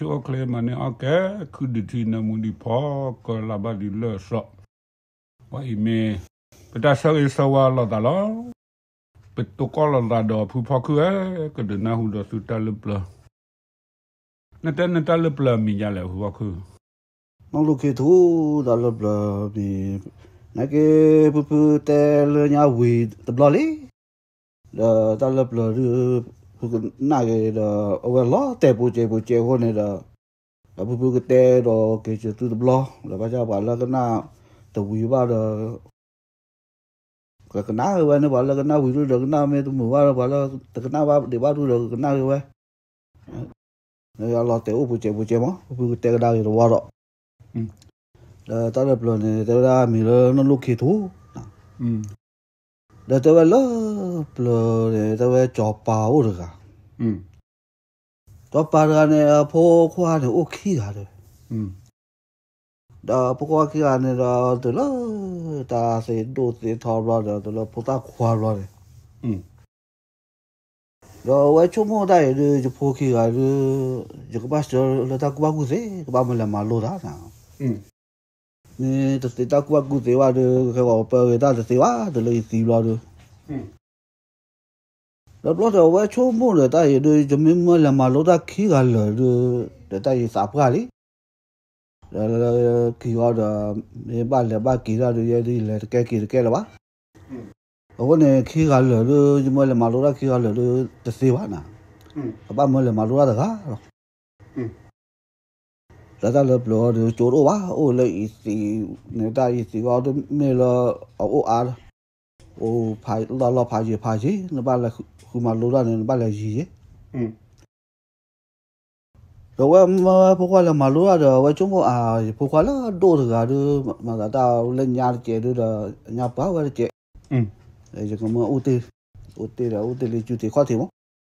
ချိုကလေမနေအကဲခုဒတီနမူဒီဖောကလာဘဒီလော့ဆော့ဝိုင်မေပတဆောရေဆဝါလော်တလောပတုကောလော်တာတော့ဖူဖောက်ခွဲကဒနာဟုတော့စူတလပလနတနတလပလမိညာလေဟူခုမောင်လူကေသူတလပလမိနကေပပတဲလညာဝီတပလလေတလပလရူ ku nó lúc kia thu đó là là vì nãy cái bự bự tè lơ nhà quỳ tập lo đi đó đó là là bự nãy cái đó ở lo tè bự chế bự chế hôm nay đó đó bự bự cái tè đó cái chế tu tập lo là bây giờ bảo là cái nào tập quỳ bao đó cái cái nào vậy nó bảo là cái nào quỳ được cái nào mấy tụi mình bảo bảo là cái nào bảo để bảo được cái nào vậy nó lo tè bự chế bự chế mà bự bự tè cái nào rồi vào ဒါတော့လောပလောတယ်တော့ကြောပါဦးတကအင်းတော့ပါရနေဖိုးခွာတယ်โอเคတာတယ်อืมဒါပကွာကီကနေတော့တလောဒါစေဒိုစေထော်လာတယ်တလောပတာခွာလာတယ်อืมတော့ဝဲချုံမတဲ့ဂျပိုကီကဂျကဘတ်တော်လတာကဘကူစေကဘမလမလို့တာอืม eh to se ta ku ku se wa de ke wa pa ta se wa de le si lo de hm lo lo de wa chu mo de ta ye de jmi mo la ma lo da khi ga lo de de ta ye sa pa li la la ki wa da me ba le ba ki ra de ye de le ke ki ke la ba ဟိုနေခေကလော်လို့ဒီမလမလိုရခေကလော်လို့တစေပါနာအပမလမလိုရတကား la ta le blo de chu ro wa o le i si ne ta i si ga de me la o a o pa la la pa ji pa ji ne ba la khu ma lo da ne ba la ji ji ừ. Rồi wa ma po kwa la ma lo da wa chung ko a po kwa la do de ga de ma da ta le nya de de da nya pa wa de ừ. E je ko ma u te u te da u te le chu te kho ti mo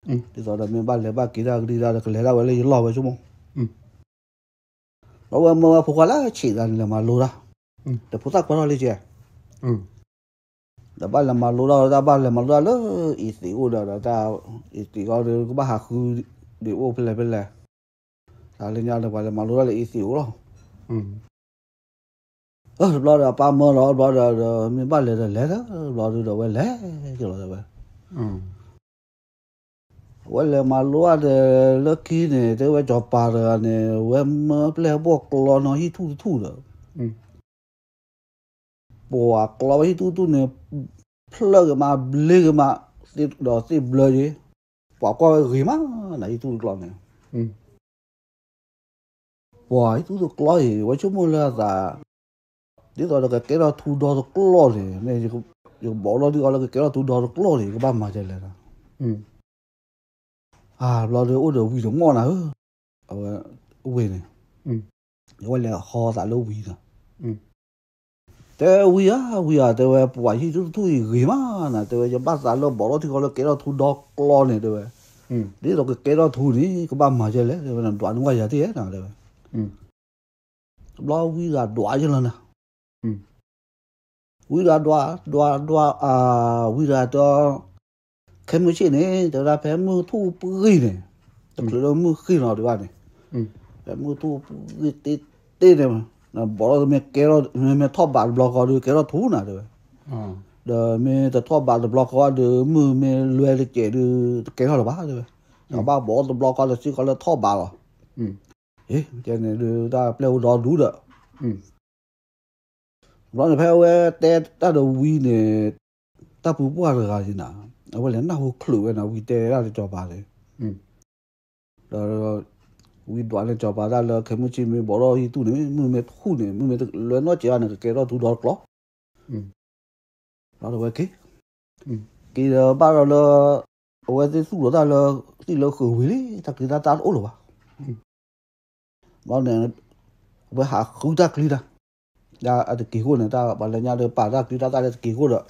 ừ. Thì đó là mình ba lẻ ba kỹ ra đi ra được lẻ ra vậy là lo vậy chứ không rồi mà phụ qua lá chỉ là là mà lô ra. Ừ. Để phụ ta qua đó đi chứ ừ. Để ba là mà lô ra ra ba là mà lô ra đó ít tí u đó ta ít có được ba hạt khu để u bên này bên này. Ta lên nhau được ba là mà lô ra là ít ừ. Ờ lo ra ba mơ lo lo ra mình ba lẻ là lẻ đó. Lo được rồi lẻ cái lo rồi wala malua de lucky ne de wa jo pa ra ne we ma ple bo klo no hi tu tu de. Ừ. Bo a klo hi tu tu ne plug ma blig ma ti do ti blo ji bo ko ri ma na hi tu klo ne. Ừ. Bo hi tu tu klo hi wa chu mo la da di do cái cái đó tu do klo ne ne ji ko bo lo di ko la cái đó tu do klo ne ko ba ma je le na. Ừ à lo rồi ôi rồi giống ngon à à về ờ, này. Ừ. Gọi là ho tại lâu vì rồi. Ừ. Thế vì á vì à. Thế về quả gì chúng tôi gì mà là thế về bắt giả lo bỏ đó thì gọi là cái đó thu đó lo này ừ. thế về ừ. Cái cái đó thu này có ba mà chơi đấy. Thế là đoạn ngoài giờ thì hết nào thế về ừ. Là đoạn cho nên nè ừ. Vì là đoạn đoạn đoạn à vì là cho mu chi này tớ là phải mua thu bưởi này. Tớ là mua khi nào đi vào này. Ừ. Phải mua thu bưởi tê tê này mà. Nó bỏ ra mình kéo ra mình thọ bạc block được kéo ra thu nào được, ờ. rồi mình tớ thọ bạc block rồi được, mua mình lười được chạy được kéo ra là bá rồi nó bá bỏ ra block rồi chỉ có là thọ bạc rồi. Ừ. Ấy cái này được ta play đó. Đủ rồi rồi phải ta đầu vui này. Ta phụ bùa rồi gì nào ละแพ้มือทุปื้ยเนี่ยแต่เรามือขี้เราดีว่าเนี่ย ừ แต่มือทุปื้ยติติเนี่ยนะบอกเราไม่เกเราไม่ทอบบาดบล็อกเขาดูเกเราทุนะแต่ว่า à de me de trois balles de bloc de me me le le que de que là ba de nó ba bỏ de bloc là chỉ có là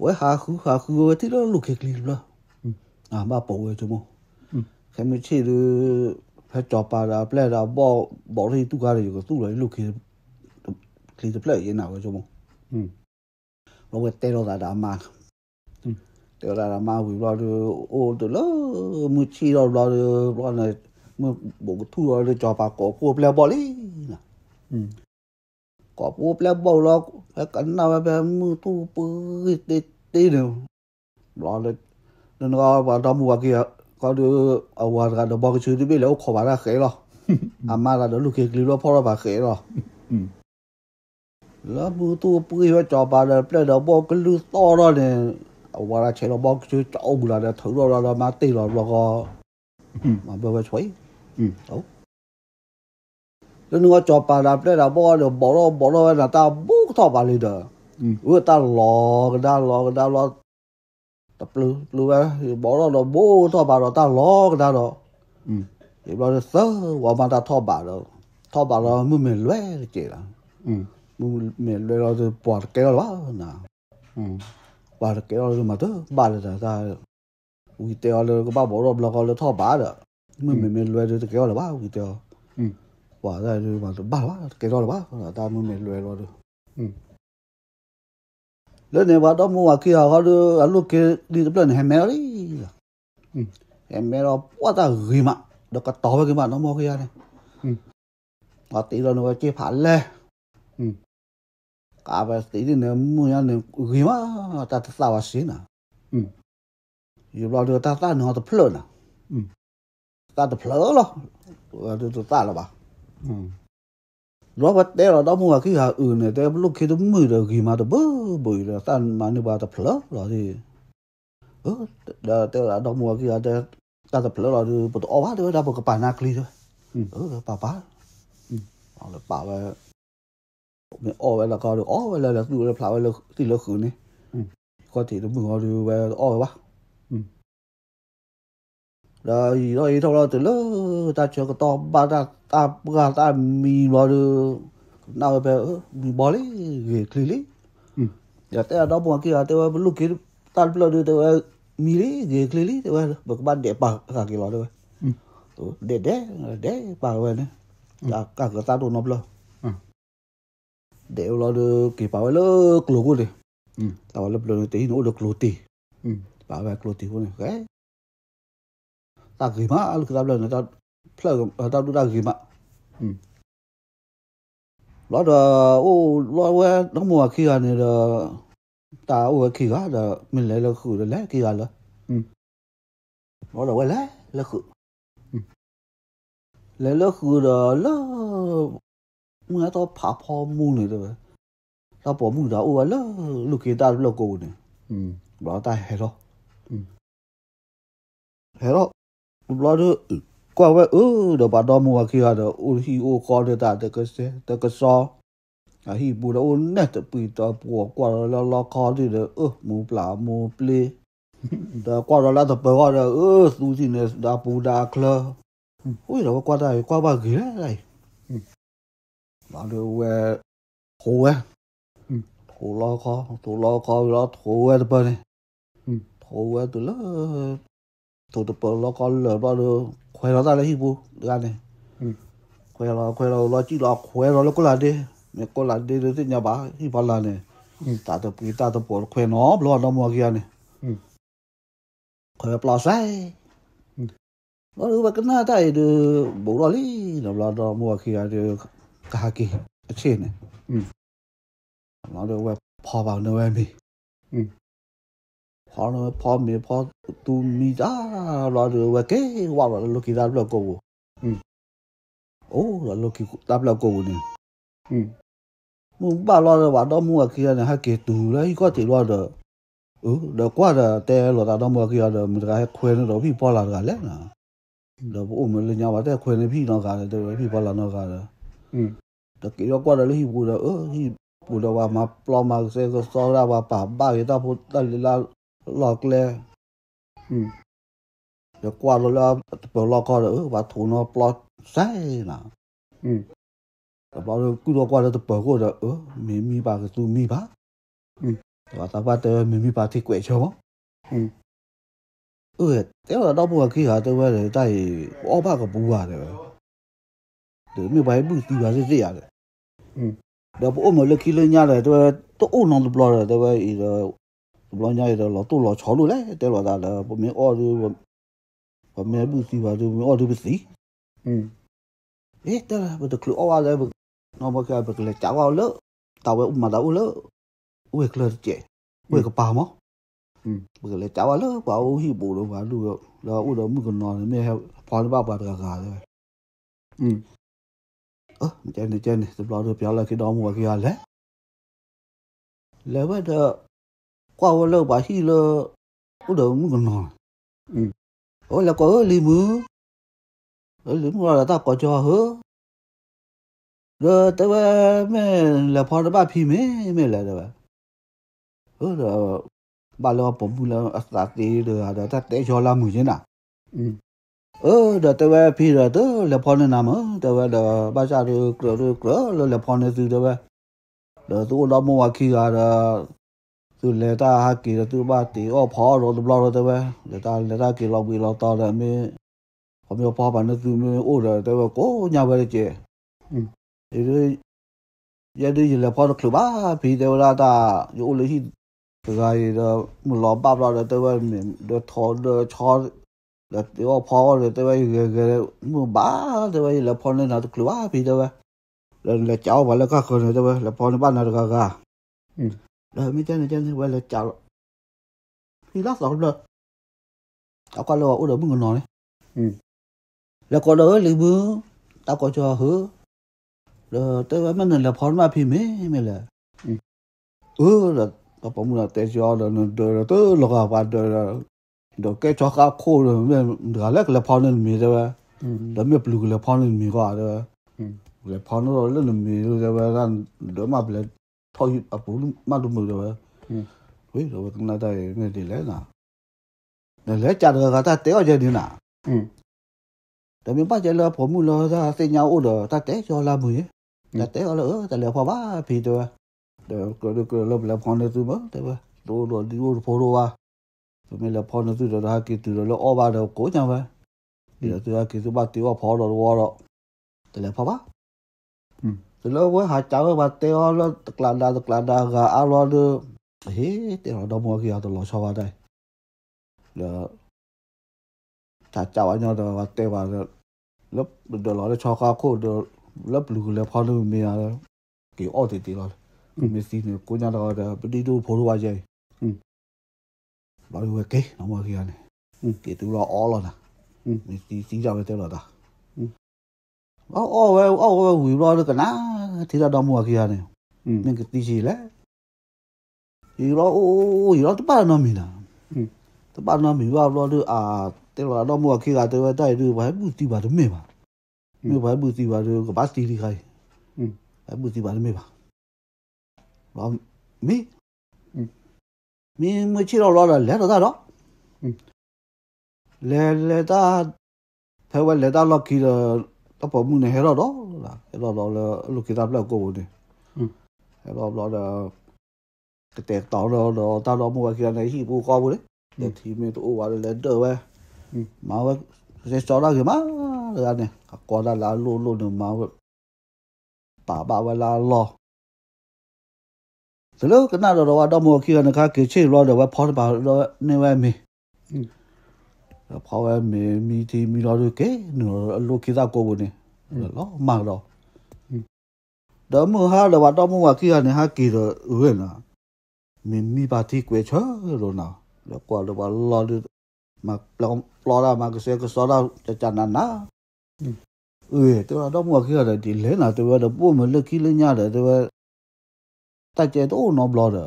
我下去下去我睇到六七里啦，啊嘛保嘅啫嘛，佢咪車到佢作白啊，不啦摸摸啲都家嚟個都嚟六七，佢就不嚟嘢鬧嘅啫嘛，嗯，我會帶到大大媽，嗯，帶到大大媽會攞到我到咯，咪車到攞到攞嚟咪冇拖攞到作白個個不啦玻璃嗱，嗯。 ก็ปูเปล่าเบาล็อกแล้วกันเอาแบบมือตู้ปื้อติดตีเดียวรอเลยนั่นก็ว่าดอมว่ากี้ก็ดูเอาว่ากันดอมบอกชื่อที่ไม่แล้วขอมาละเขยหรออามาละเดี๋ยวลูกเขยกลิ้วพ่อเราบาเขยหรอแล้วมือตู้ปื้อว่าจอบาเลยเปล่าดอมบอกกลิ้วต่อแล้วเนี่ยเอาว่าเชลเราบอกชื่อเจ้าบุลาเนี่ยถึงเราเรามาตีเราเราก็มาเบลเบลช่วยอืมเอา လူငါကြောပါလာပြတာဘောတော့ဘောတော့ဘောတော့ရတာဘုခတော့ပါလေတော့ဦးတာလောကဒါလောကဒါလောတပလူလူပဲဘောတော့တော့ဘိုးတော့ပါတော့တာလောကဒါတော့อืมဒီဘောတော့သောဝါမတာတော့ပါတော့တော့ပါတော့မှုမလွဲကြည်လားอืมမှုမလွဲတော့ပွားကြရောပါနာอืมပွားကြရောမတော့ပါလေတာဦးတေော်လောကပါဘောတော့ဘလောကလောတော့ပါတော့မှုမလွဲတော့ကြရောပါဦးတေော်อืม ừ bỏ ra rồi mà bà quá cái đó là bà là ta mới mình lóe rồi ừ. Lên này bà đó mua kia họ đưa ở lúc kia đi tập lần hẻm mèo đi. Ừ. Hẻm mèo quá ta ghi mà được cái to với cái bạn nó mua kia này. Ừ. Họ tí rồi nó chế phản lên. Ừ. Cả về tí thì nếu mua nhà nếu ghi mà ta ta sao xí nè ừ. Dù lo được ta ta nó tập phở nè ừ. Ta tập lo rồi ta là bà ừ rồi bắt đây là đó mua cái hà ừ này đây lúc khi đó mười rồi ghi mà đó bơ bụi rồi ta mà nếu bà tập phở rồi thì ừ đó đây là đó mua cái hà đây ta tập phở rồi thì bắt đầu quá rồi đã bắt cái bàn nạc đi thôi ừ ừ bà bà ừ họ là bảo về mình ô về là có được ô về là là đủ là phá về là thì là khử này ừ có thể nó mừng họ được về ô quá ừ rồi rồi thôi là từ lúc ta cho cái to ba ta ta bữa ta mi lo được nào về mi bỏ đi ghê kli đi ừ. Giờ tới đó mua kia tới lúc kia ta lo được tới mi đi ghê kli đi tới bữa ban để bà cả kia lo được ừ. Để để để bà về này cả cả ta đồ nộp ừ. Để lo được kỳ bảo là lúa đi. Ừ. Tao là lúa tí nó được lúa tí. Ừ. Bảo vệ lúa tí của này cái takima al krabla na ta plug ta tu takima hm lo da o lo wa no mo ki ga ne da ta o ki ga da min le lo khu le ki ga lo hm lo da wa le lo khu le lo khu da lo mu ya to pa pho mu ne da ta po mu da o wa lo lu ki ta lo ko ne hm lo ta he lo hm he lo lo đó qua vậy ừ đó bà đó mua kia đó ô hi ô có được ta được cái xe được cái so à hi bu đó ô nè tự bị ta bỏ qua là lo có đi đó ừ mua plá mua ple đó qua đó là tập bỏ đó ừ tu thì này đã bu đã clear ui đó qua đây qua ba ghế này đó được về hồ á. Hồ lo có hồ lo có lo hồ á tập này. Ừ. Hồ á từ đó tụi tập lo có lỡ lo được khoe nó ra lấy hi bu ra này. Ừ. Khoe nó khoe nó lo chỉ lo khoe nó nó có là đi. Mẹ có là đi được nhà bà hi bà là này. Ừ. Ta tập cái ta tập bỏ khoe nó lo nó mua kia này. Ừ. Khoe bao sai. Ừ. Nó được cái nào tại được bộ lo đi nó lo nó mua kia được cả kia trên này. Ừ. Nó được 跑了跑没跑都没打，那就我给娃娃老给打不了购物。嗯。哦，那老给打不了购物呢。嗯。我把那的娃到木给呢，还给堵了一个地那的，哦，那挂的带老大到木给的，木个还亏了老皮包了个嘞呢。那我们人家娃带亏了皮那个的，对皮包了那个的。嗯。那给要挂的那一步的，哦，一步的话嘛，老嘛这个烧了吧，把把给打破，那里那。Lo cái ừ. Được qua rồi là bỏ lo coi được và thủ nó lo sai nè ừ. Bảo rồi cứ lo qua là tập bỏ rồi ừ mi mi bà cái tu mi bà. Ừ. Và ta bắt tới mi mi bà thì quậy cho không ừ. Ừ thế là đâu mua kia hả tôi về để tại ô ba cái bùa rồi. Để mi bà bùi tí bà sẽ gì à ừ. Đó bố mà lúc khi lên nhà rồi tôi tôi ôn nó được rồi tôi ဘလောညာရတော့တော့တော့ချောလို့လေတဲတော့ဒါပမေအော်ဒီပမေဘူးစီပါဒီပမေအော်ဒီပစီอืมเอ๊ะแต่บ่ตะคลูออกอะไรบ่นอบ่ก็บ่เลยจ๋าว่าเลิกตาเวอุมาดาอุเลิกอุเวคลอเจอุเวกปาหมออืมบ่เลยจ๋าว่าเลิกบ่อุหิปูโลบ่ลูกแล้วอุดอมึงก็นอนแม่พอบ่บ่ตะกาเลยอืมเออเจนเจนตะบลอดูเปียวละคิดดอมัวคิดอ่ะแหละแล้วว่าเด้อ กว่าเราบาฮีเราอุดมกันนอนอืมโอ้แล้วก็ลิมูเออลิมูเราตากอจอเหอเออแต่ว่าแม่ละพอระบาพี่แม่แม่ละเด้อเออเราบาเราผมพูดแล้วอัตตาตีเด้อเด้อถ้าเตะชอลามูจินะอืมเออเดี๋ยวแต่ว่าพี่เราตัวละพอนะนามแต่ว่าเดี๋ยวบ้าจ้าเรื่องเรื่องเรื่องละพอนะซื้อเดี๋ยวเดี๋ยวตัวเรามัวขี้อะไร သူလေတာဟာကီရသူဘာတီအောဖော်ရောဒဘလောရတဲ့ပဲလေတာလေတာကီလောက်ပြီးလောက်တော့တယ်မင်းဟောမျိုးဖော်ပါနေသူမင်းအိုတယ်တဲ့ပဲကိုညာပဲကျဲဒီလိုရတဲ့ရလဖော်ကလဘာဖီတဲ့ဝလာတာယိုလေဟိဒါရီတော့မလောပပလာတဲ့ပဲမင်းတော့ထော်တော့ချောแล้วตัวพอเลยตัวเกเรมือบ้าตัวแล้วพอเนี่ยนะตัวกลัวพี่ตัวแล้วแล้วเจ้าไปแล้วก็คนตัวแล้วพอในบ้านเราก็ก็ rồi mấy chân này chân quay là chào. Khi lát rồi rồi tao qua lo ở đó มึง nói ừ. Là có đỡ lấy bữa tao có cho hứa. Rồi tới bây giờ là phòn mà phi mấy mấy là. Ừ. Ừ là tao bảo là tới cho là rồi rồi tới lo cả ba rồi rồi rồi cái cho cả khô rồi mình được lấy cái phòn lên mi rồi. Rồi mình bự cái phòn lên mi qua rồi. Ừ. Cái phòn nó lên mi rồi rồi rồi rồi mà thôi à bố mà đúng rồi ừ Ui, rồi cũng là đây người đi lấy nào. Để lấy chặt rồi người ta téo cho đi nào. ừ Để mình bắt cho là phụ mua là ta xây nhau ở đó ta té cho là mười. Ta té ở lỡ ta lấy phò bá phi rồi. Để có được là là phò này từ mất thế vậy. Đồ đồ đi đồ phò đồ à. Rồi mình là phò này từ đó ha kia từ đó là ở ba cố nhau vậy. Thì là từ ha kia từ ba phò đó đồ đó. Để lấy phò bá. ừ Từ đó với hai cháu ba téo là tức là đa tức là đa gà alo được. Hế, téo đó mua kia tôi lo cho vào đây. Là chả chào anh nhau rồi và tê vào rồi lớp được nói là cho khá khô được lớp lù là phao lưu mì à. Kiểu ở thì thì rồi ừ. Mì xin được cô nhà đó là đi đu phố đua vậy bảo lưu cái nó mà kia này cái tôi lo ó rồi nè ừ. Mì xin xin ra cái tên là đó အော်အော်ဝဲအော်ဝဲဝီရောကနာဒီတော့မူအကြီးရတယ်မင်းကတိရှိလေဒီရောအိုးဒီရောတပါနော်မီလားတပါနော်မီရောတော့အာတေလာတော့မူအကြီးကတော့တိုက်တူဘာဘူးတီပါတော့မေပါမေဘာဘူးတီပါတော့ကဘာစတီလီခိုင်းဘာဘူးတီပါတော့မေပါဘာမေမင်းမချီတော့တော့လဲတော့တော့လဲလဲတာဖဲဝဲလဲတာလောက်ကြီးတော့ တော့မှုနေဟဲ့တော့တော့လားဟဲ့တော့တော့လူကိတာဘလောက်ကိုဘူးနေဟဲ့တော့တော့ကတဲ့တော်တော့တော့တော်တော့မဝကိတာနေဟိဘူးကောဘူးလေတဲ့ဒီမင်းတို့ဝါလည်းတော့ပဲမာဝစတော်တော့ကမာလာနေကောလာလာလို့လို့နေမာဝပါပါဝလာလောဒါလို့ကနာတော့တော့တော့မဝကိတာနေခါကေချေတော့တော့ဖော်ပါတော့နေဝဲမင်း ဖဝဲမေမီတီမီလာတို့ကဲနော်အလိုကိသာကိုဘုန်နော်မာတော့ဒါမဟာတော့တော့မဝကိရနေဟာကီတော့ဝဲနော်မင်းမိပါတိကွယ်ချောလို့နော်လောကွာလောလောလို့မပလောပလောရာမကဆေကစောရာချာနာနာเออตัวดอกมัวขี้อะไรดิเล่นน่ะตัวတော့ပို့မလက်ขี้လညတယ်ตัวတက်ကျဲတော့နော်ဘလော့ဒါ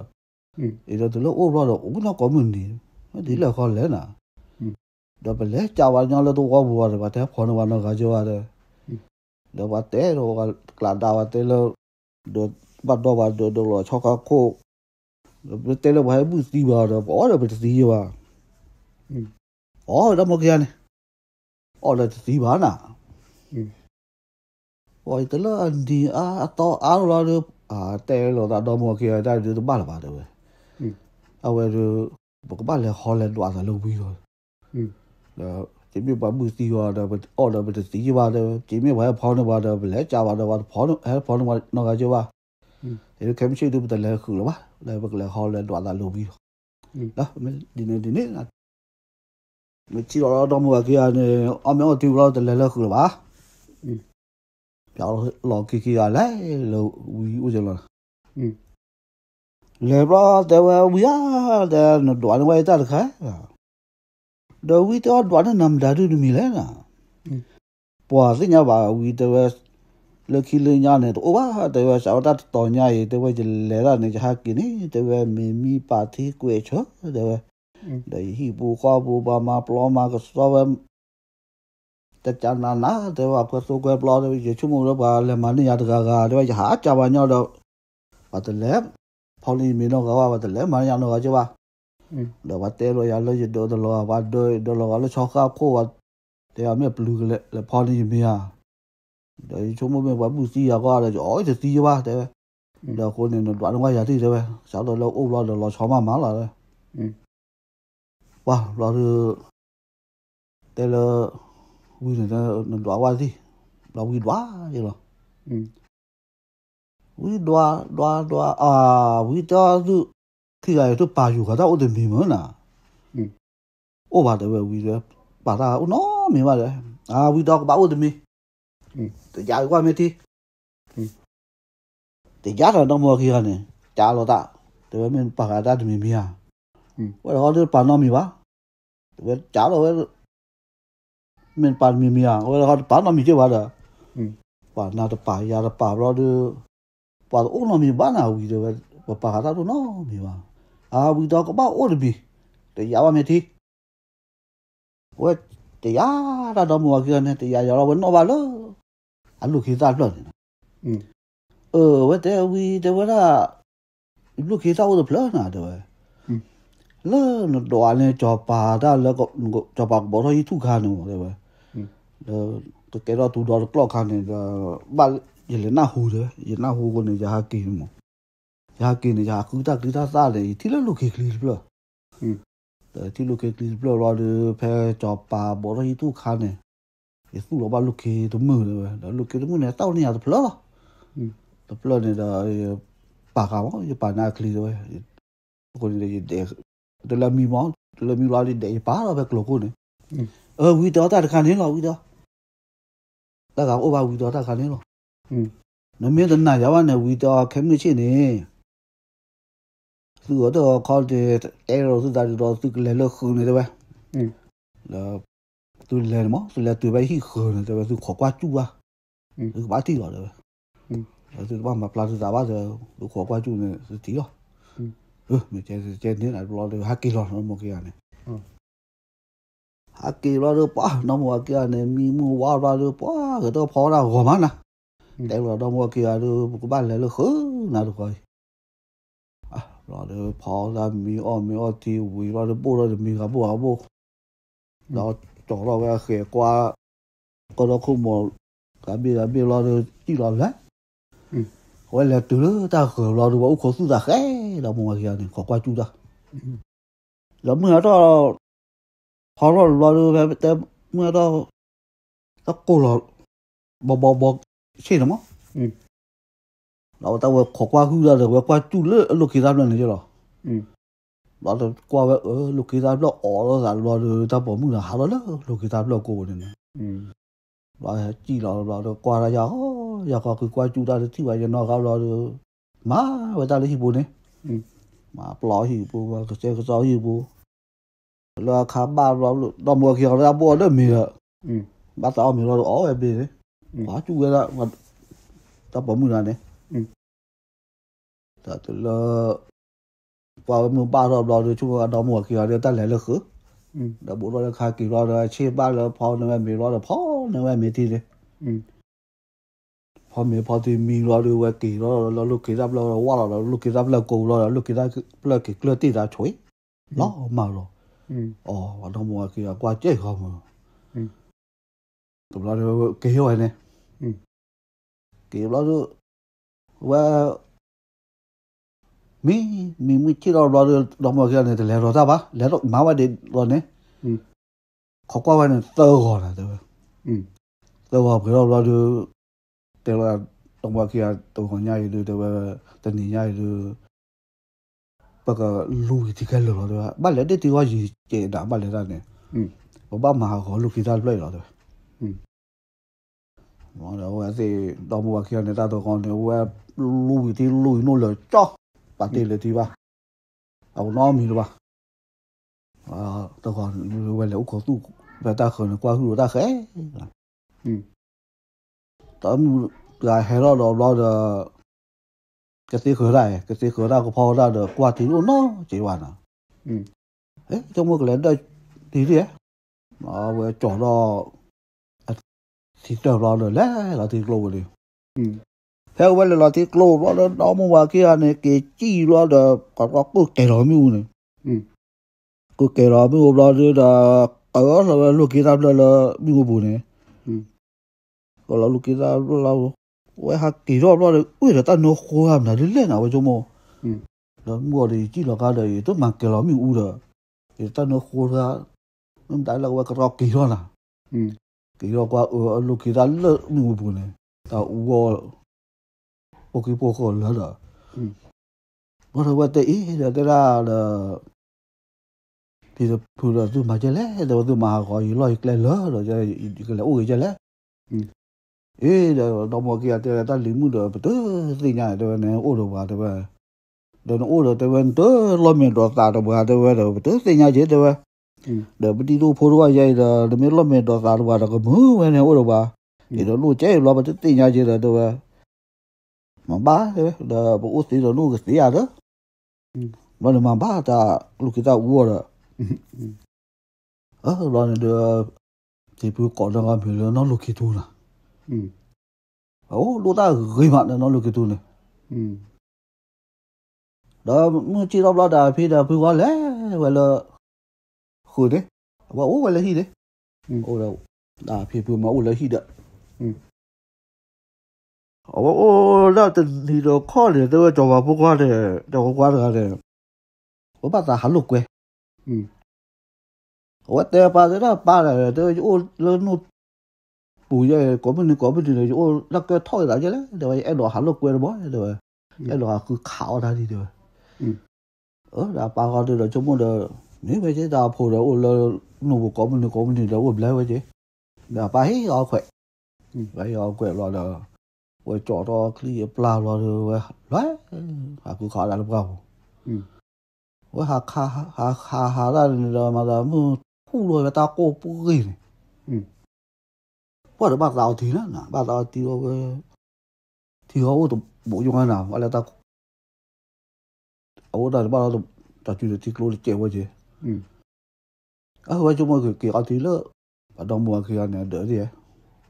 အဲတော့သူလို့အိုဘလော့တော့ဦးနော်ကော်မွန်နီဒီလောက်ခေါ်လဲနာ ဒါပဲလေကြာပါညလည်းတော့ဝဘူရတယ်ဗတ်ခေါနဝနကကြောရတယ်ဒါဗတ်တဲ့ရောကလာဒါဗတ်တဲ့လို့ဒိုဘတ်တော့ဘတ်တော့တော့ချောက်ကကိုတဲလို့ဘာဘူးစီပါတော့အော်တော့တစီရပါအော်တော့မကြရနဲ့အော်တော့တစီပါနာဟိုတလာဒီအာတော့အားလာလို့အာတဲလို့တော့မကြရတဲ့ဘာလာပါတယ်အဝဲတို့ဘာကဘာလဲဟောလန်တို့အားလုံးပြီးတော့ ကျင်းပြပါဘူးစီရတာဘတ်အော်ဒါဘတ်စီပါတယ်ကျင်းပြပါဖောင်းနေပါတယ်ဘလဲကြာပါတယ်ဘာဖောင်းဟဲဖောင်းနေပါတော့ကြောပါအဲကမ်ရှိတူပတလဲခုလောပါလဲဘကလဲဟောလဲတော့လာလို့ပြီးနော်ဒီနေ့ဒီနေ့မချီတော့တော့မကကြီးအနေအမေတို့ဘလောက်တလဲလဲခုလောပါပြောင်းလောကီကီရလဲလို့ဝီဦးဇလောလေဘရတဲ့ဝီရတဲ့တော့ဝိုင်းတာခါ ဒါဝီတော့ဒွါနနမ်ဒါဒူမီလဲနာပွာစညာပါဝီတော့လခိလညာနဲ့တော့ဘာတဲ့ဝါရှာတာတော်ညာရေးတဲ့ဝဲလဲတာနေချာကိနေတဲ့ဝဲမီမီပါသေးကွဲချောတဲ့ဝဲဒါဟီဘူခါဘူဘာမပလောမာကစတော့ဝဲတကြနာနာတဲ့ဝါကွဲဆိုကွဲပလောတဲ့ရချုံမလို့ပါလဲမနေရတကာကတဲ့ဝဲဟာကြပါညော့တော့ဘာတလဲဖောင်းလီမီတော့ကဘာတလဲမရရတော့ကြပါ chứ ba để vào tê rồi nhà nó chỉ đồ đồ và đồ đồ đồ nó cho khá khô và để vào mấy bự cái là phong đi mi à đấy chúng mình vẫn bù xì à qua là giỏi thì xì ba thế giờ con này nó đoạn ngoài giờ thì thế sao đó lâu ôm lo được lo chó mà má là wow lo được thế là quy này nó đoạn qua gì là quy đoá vậy rồi quy đoá đoá 他家那头扒油疙瘩我都没闻了，嗯，我怕得味味道，扒它我能闻闻嘞，啊味道把我的味，嗯，这家又关没得，嗯，这家是弄么个地方嘞？家老大在外面扒疙瘩的面面啊，嗯，我来看是扒糯米吧？这家老外是面扒面面啊，我来看扒糯米几块的，嗯，扒那的扒，有的扒，有的扒的，我糯米吧那味道，我扒疙瘩都糯米吧。Uh, we talk about Orbi. The Yawameti. What? The Yara don't work on it. The Yara will know about it. I look his out blood. Uh, what there we, there were a look his out the blood now, there were. လောတော့လည်းကြောပါတာလည်းก็ကြောပါဘောရီทุกခါနေတယ်ပဲလောတကယ်တော့သူတော့ clock ခါနေတာဘာရလနာဟူတယ်ရနာဟူကိုနေရဟာကိမ ยากินยากูตากูตาซาเลยที่ละลูกเคลีบล่ะอืมแต่ที่ลูกเคลีบล่ะรอดูแพจอบปลาบ่ได้ตู้คันเนี่ยยสู้รอบลูกเคตมือเลยแล้วลูกเคตมือเนี่ยเต้าเนี่ยตะพลออืมตะพลอเนี่ยปากาวอยู่ปานาคลีด้วยคนเลยเด็กตะละมีมองตะละมีรอดิเด็กป้าเราไปกลัวกูเนี่ยเออวีดอตาตะคันนี้เราวีดอตะกาวโอบาวีดอตาคันนี้เราอืมနမင်းတနာရဝနဲ့ဝီတာခဲမချင်းနေ bà na kli rồi còn này để tôi mi món tôi làm mi lo đi để bà. Rồi việc lỗ này ờ vì đó ta được khăn hết rồi vì đó ta gặp ô ba vì đó ta khăn hết rồi nó miễn đến này giáo này vì đó kém như thế này từ đó có thì cái rồi. Từ đó từ từ lấy lơ khử này là tôi mà tôi lên tôi bay hi khờ này. Tôi tôi khó qua chú à tôi bán tí rồi rồi tôi bán mà plan tôi đã bao giờ tôi khó qua chú này tôi tí rồi ừ mình chơi chơi thế này lo được hai kilo nó một này 然后就跑三米二米二点五 mi o mi o ti wui rode bo rode mi ka bo ka bo, daw tawro wai a ke kwa kawdo kumbo daw ka mi daw mi rado ti rado. 老到我考挂去了，我挂住了，六七三了，你知道？嗯。老到挂我呃六七三了，熬了啥？老到他保姆了，好了了，六七三了过的呢。嗯。老记老老到挂了呀，哦，要挂去挂住他的，另外就那个老到妈，我带了一部呢。嗯。妈，不老一部，我这个早一部。老看妈老老莫去，老莫那没了。嗯。把早没了，熬也没。嗯。挂住了，我他保姆了呢。 ဒါတလပါမပါတော့တော့ချိုးကတော့မကရတဲ့တက်လဲလခဒါဘူတော့ခါကီရောတော့ချေပါလောဖောင်းနေမေရောတော့ဖောင်းနေမေတီလေဖောင်းမေဖောင်းတီမီရောတော့ဝက်ကီရောလောလုကီရပ်လောဝါလောလုကီရပ်လောကိုလောလုကီရပ်ပလက်ကီကလတီတာချွေလောမာရောအော်ဘာတော့မကရကွာကြိတ်ခေါမတဘလာတော့ကေရောနေကေရောတော့ဝါ mi mi mi chi ro ro ro mo kia ne le ro ta ba le ro ma wa de ro ne ko kwa wa ne to ro na de to wa bi ro ro de te ro to mo kia to ko nya yi de de ba te ni nya yi de ba ka lu yi ti ka lo ro de ba le de ti wa yi che da ba le da ne ba ba ma ko lu ki da lo ro de 我那我这老母话，今年打到讲的，我路一点路一弄了，走。Bà tiền là thì ba ông nó mình ba à tôi còn về là có tu về ta khởi qua hưu ta ừ. Tóm lại hay lo lo lo là cái gì khởi lại cái gì khởi ra có phao ra được qua thì nó chỉ hoàn à. Ừ. Ấy trong một cái lần đây thì gì á. Nó về chỗ đó thì trở lo rồi lẽ là thì lâu rồi ဖဲဝဲလလတိကလိုရတော့မဝကီအနေကေကြည်ရတော့ကောကုကေရမျိုးနေကုကေရမျိုးလာရတာအော်လာလူကီတာလာမျိုးဘူးနေကောလာလူကီတာလာဝဲဟာကီရောတော့ဥရတာနိုခိုးရမလားလဲနာဝဲကြမောလောမော်ဒီကြည်လကားတယ်သူမကေရမျိုးဥရတာနိုခိုးရမတိုင်လောက်ဝဲကောကီရောလားကီရောကွာလူကီတာလာမျိုးဘူးနေတော့ဥရော bù này ta u bộ cái bộ khổ lớn rồi ừ mà thôi vậy ý là cái ra là thì là phụ là tôi mà chơi lẽ rồi tôi mà gọi lời cái lớn rồi chơi cái là ui chơi lẽ ừ ê rồi đó mà kia thì ta lính mua được tới thì nhà rồi này ô đồ vào rồi rồi nó ô đồ rồi tới lo miệng đọt ta rồi rồi rồi tới thì nhà chết rồi ừ rồi đi tu phụ rồi vậy rồi rồi mình lo miệng đọt ta rồi rồi cái mưa vậy này ô đồ vào thì nó nuôi chết lo mà tới thì nhà chết rồi rồi mà ba mà bộ thì rồi nuôi cái gì à đó. Ừ mà mà ba ta, lúc kita uo rồi ờ lo này được thì bữa có đang làm việc nó lúc kia tu nè. Ừ ố lúc ta gây mặt nó lúc kia tu nè. Ừ đó mới chỉ đọc lo đã phi đã phi qua lẽ, vậy là khử đấy. Và ô vậy là gì đấy. Ừ ố đâu. Đã phi phi mà ố là gì đấy ừ ố ố đó thì thì đó khó để tôi cho vào bữa qua để cho qua được để ố bắt ta hắn lục quê. Ừ. Ố té ba thế đó ba là tôi ố lớn nó bùi vậy có bên có bên này ố nó cái thôi đã chứ đấy. Rồi em đó hắn lục quê rồi rồi em đó cứ khảo ra đi rồi ừ. Ở đã ba con được rồi chúng mình được nếu bây giờ đào phù đâu là nó có mình có mình đâu có lấy vậy chứ. Đã ừ vậy ở khỏe rồi là chỗ đó clear plow rồi. Rồi à cứ khó là lúc đầu. Ừ. Rồi hà hà hà hà hà ra rồi mà là mưa khu rồi ta cô bự gì này. Ừ. Qua được bắt đầu thì nè. Bắt đầu thì nó thì họ tụ bộ dùng cái nào gọi là ta ở đây bắt đầu ta chỉ được thì lối chạy qua chứ. Ừ. Ở vậy chúng tôi kỳ ở thì lỡ ở trong mùa kỳ này đỡ gì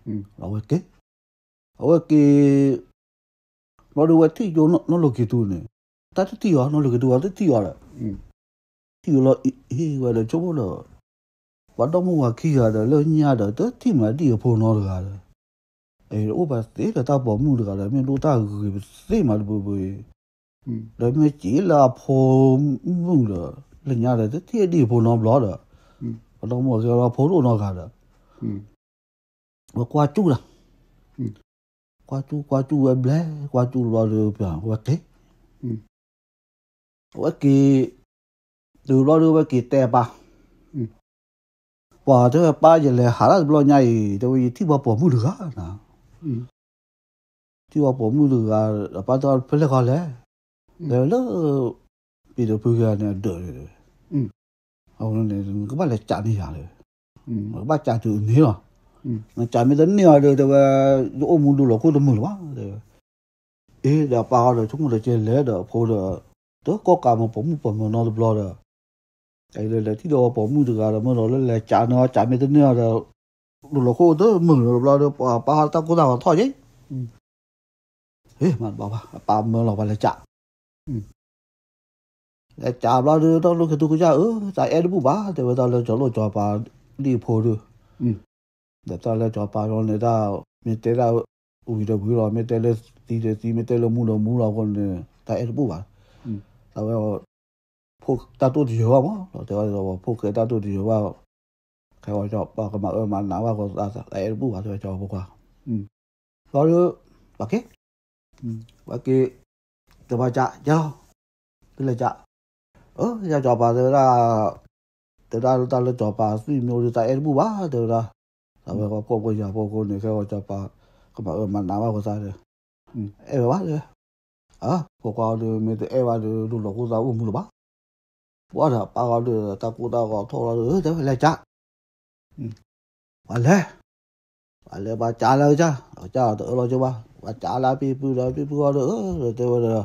ừ. Ở vậy cái vậy awa ke nodo wa ti yo no lo ke tu ne ta ti yo no lo ke tu wa ti yo la ti yo lo he wa lo chobo lo wa do mo wa ki ya da lo nya da to ti ma ti yo phon no da la e o ba te da ta bo mu da la me lo ta ge se ma lo bo ye da me ji la pho mu da lo nya da ti ti phon no lo da wa do mo ke la pho lo no ga da wa kwa chu da ကွာတူကွာတူဝဲဘလဲကွာတူလောလောပြန်ဝတ်ကေဝတ်ကေလူလောလောဝတ်ကေတဲပါပွာတော့ပါရလေဟာလာဘလောညာရီတော့ယတိဘပေါ်မှုလကနာတိဘပေါ်မှုလကပါတော့ဖလက်ခလဲလေလောပြီးတော့ပူကနေတော့လေอืมအောင်လည်းကဘာလဲကြာနေရတယ်อืมဘာကြာသူနေတော့ chỗ mua đồ là cô đồ mười quá rồi ê đã bao rồi chúng mình chơi lẽ đó phố đó đó có cả một bóng một bóng nó được lo rồi. Cái này là thì đó bóng mua được rồi mà nó là chạm nó chạm mới đến nhiều rồi đồ là cô đó mừng rồi lo được bao bao tao có nào thôi chứ. Ừ. Ê mà bảo bà bà mà là bà lại chạm ừ. Lại chạm lo được đó lúc cái tôi cứ ra ừ tại em bù bá thì bây giờ là chỗ lo cho bà đi phố được để ta là cho bà rồi người ta mình tới là ui được ui rồi mình tới là tí là tí mình tới là mua đồ mua đồ còn tại em bù bá ừ. Tao bảo phố ta tôi thì hiểu không rồi tao bảo phố cái ta thì hiểu vào. Cái gọi cho bà cái mà ơ mà nào vào còn ta bù qua. Ừ. Rồi bà kia. Ừ. Bà kia từ bà chạ cho. Tức là ờ ya cho bà thế là thế là ta là cho bà suy miêu ta em bu ba thế là ta về có có nhà có có này cái cho bà cái bà ở mà nào có sao đấy em ba đấy à có có được mấy cái em ba được đủ lâu sao cũng mua ba quá là bà có được ta cũng ta có thôi là được, thế phải cha ừ. bà lẽ bà lẽ bà trả lại cha cha ờ, tự lo cho bà bà trả lại rồi bị có được, rồi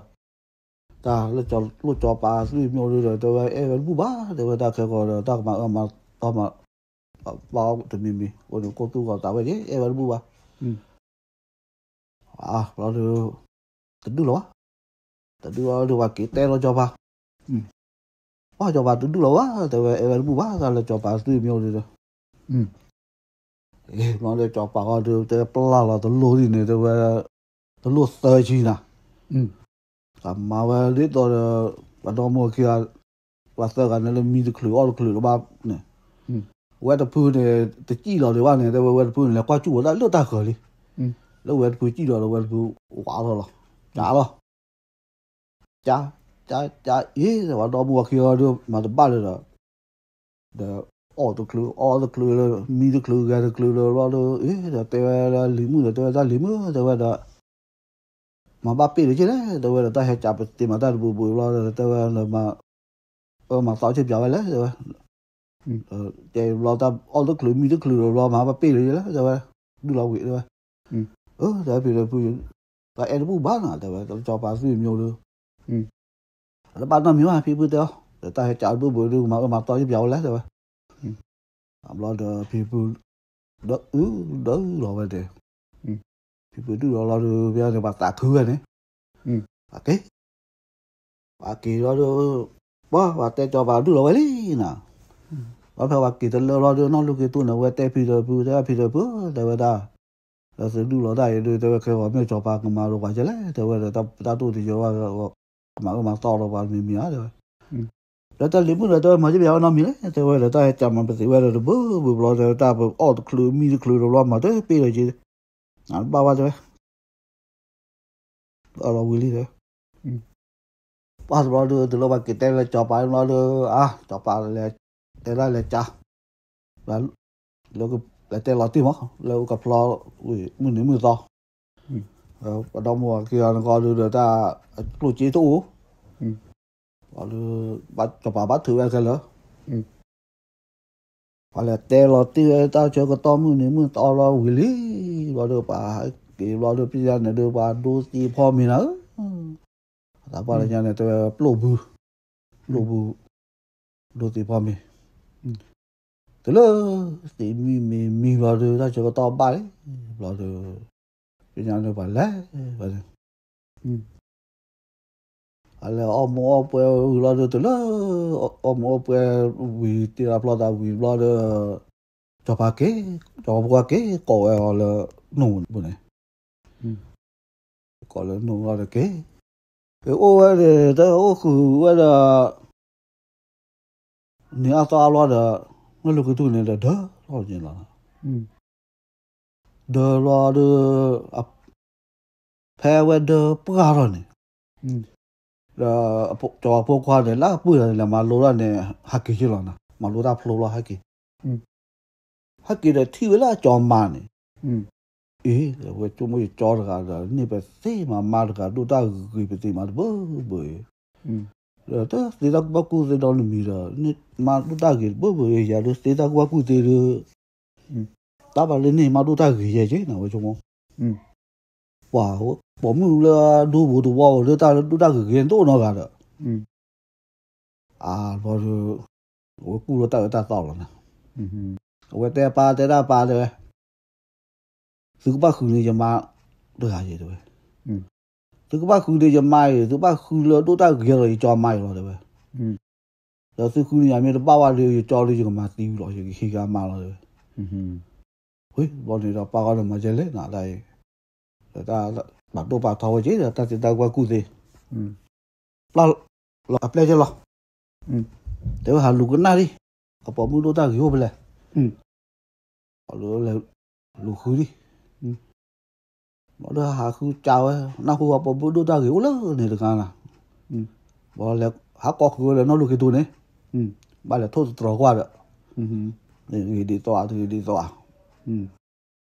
ta lúc cho lúc cho bà suy miêu rồi, tôi em bu ba tôi ta cái gọi ta mà mà ta mà bao tụi mình mình. Còn cô tu còn tao cái gì em bu ba à lo được tính được lo tính được được bà kỹ tên lo cho bà ba cho bà tính được lo tôi em bu ba ta là cho bà suy miêu rồi. Ê nó để cho bà có được tôi pla là tôi lôi đi này tôi tôi lôi sợi chi nè. Mà về lý do là bắt đầu mua kia bắt đầu cái này mi được khử all khử nó ba nè ဝက်တဖူးနဲ့တကြည့်တော့လေဝါနေတဲ့ဝက်တဖူးနဲ့ကွာကျူလာလွတ်တာခေါ်လေอืมလောဝက်တဖူးကြည့်တော့လောဝက်တဖူးဝါတော့လားညာလားကြာကြာကြာရေးဝါတော့ဘွားခီရောတို့မတပါလို့တော့ the all the clue all the clue me the clue get the clue တော့လို့အေးတော့တဲလီမှုတော့တဲလီမှုတော့တော့မဘာပြေလို့ကျလဲတော့တော့ဟဲ့ချပ်တင်မတာဘူဘူလို့တော့တော့မအော်မဆောက်ချပြပါလဲတော့ cái được clue là bắt đầu ý rồi tới là limu rồi tới là limu rồi đó mà ba pi được chứ đấy tôi là ta hay chập thì mà ta bù bù lo rồi tôi là mà ờ mà tao chơi giỏi đấy rồi ờ thì lo ta all the clue mi the clue lo mà ba pi được đấy rồi đưa lo quỷ rồi ờ rồi bây giờ bây giờ ta em bù bán à rồi tôi cho bà suy nhiều được nó bán nó miếng à phi bù tao rồi ta hay chập bù bù được mà mà tao chơi giỏi đấy rồi làm lo được phi bù đỡ ứ đỡ lo ဘာဖဲဝါကီတလောလောနော်လူကီတူနဝဲတဲဖီတော့ဘူးတဲဖီတော့ဘူးတဝဲတာဒါစလူလောတာရဲ့လူတဲခဲဝါမြေချောပါကမာတော့ပါကြလဲတဝဲတာတာတူတီရောကတော့ကမာကမာတော့တော့ပါမီမီရတယ်ဒါတလီဘူးတော့မကြည့်ရအောင်နော်မီလေတဲဝဲတာချာမပစီဝဲတော့ဘူးဘူးဘလောတာဘူးအော်တကလူမီကလူလောမှာတော့ပြေးလို့ကြီးနော်ဘာပါတော့အော်ဝီလီတယ်ပါစဘောဒူဒလောဘကတဲလချောပါလောအာချောပါလဲ ở đó Willy đấy bao giờ đưa từ lúc mà cái tên là cho bà nó đưa à cho bà là tên là là cha là lúc cái là tên là tim không lúc cái lo ui mười nửa mười to rồi bắt đầu mua kia nó có đưa được ta lúc chỉ tu và đưa bắt cho bà bắt thử cái nữa và là tên là tiêu ta cho cái to mười nửa mười to là Willy và đưa bà cái lo được bây giờ này đưa bà đô tiพ่อ mình nữa ta bảo là nhà này tôi lô bù lô bù đô tiพ่อ mình thế là thì mi mi mi vào được ta cho cái to ba đấy. Vào được bây giờ nó bảo lẽ vào được ala om op lo được thế là om op vì tiền lo ta vì lo được cho bà kế cho bà kế cổ là nụ bữa này. Gọi là nụ gọi là kế. Cái ô ấy thì tới ô khử ấy là 你要到阿拉的，我那个多年的得老年了，嗯，得了的啊，排位的不干了呢，嗯，呃，不，就不管的，那不然嘛，路了呢，还给去了呢，嘛路大铺路了还给，嗯，还给的体会了叫慢呢，嗯。诶 we tu mo chor ga da ni pe se ma mar ga du da gui pe te mar bo bo mm 呃，这四大古古字到里面了，那马都打个不不也一样，这四大古古字了，嗯，打完了呢，马都打个一样，那为什么？嗯，哇哦，我们了读古字吧，了打了读打个拳头那个了，嗯，啊，我是我古了打了打早了呢，嗯哼，我打八，打打八对呗，四把手里就马落下一对呗，嗯。 သူကပါခုလေးရမိုင်သူပါခုလောတိုးတောက်ကြရကြောမိုင်လောတယ်ပဲอืมတော့သူခုနေရမြေတော့ပါဝါလေးကြောလေးကမှသီးဘူးတော့ခေကမှလောတယ်อืมဟွေးဘောနေတော့ပါကတော့မကြလေနာလိုက်ဒါမတော့ပါတော်ကြီးတာတတောက်ကကုသေးอืมလာလာပလေကြလောอืมတေဟာလူကနာရီအပေါ်မူလို့တောက်ရိုးပလေอืมအလိုလေလူခူရီ bỏ đưa hà khu chào ấy na khu học bộ đô ta hiểu lắm này được à ừ. bỏ lại ha có khu là nó lúc cái tu này ừ. ba là thôi trò qua được. Ừ. Người đi tòa thì đi tòa. Ừ.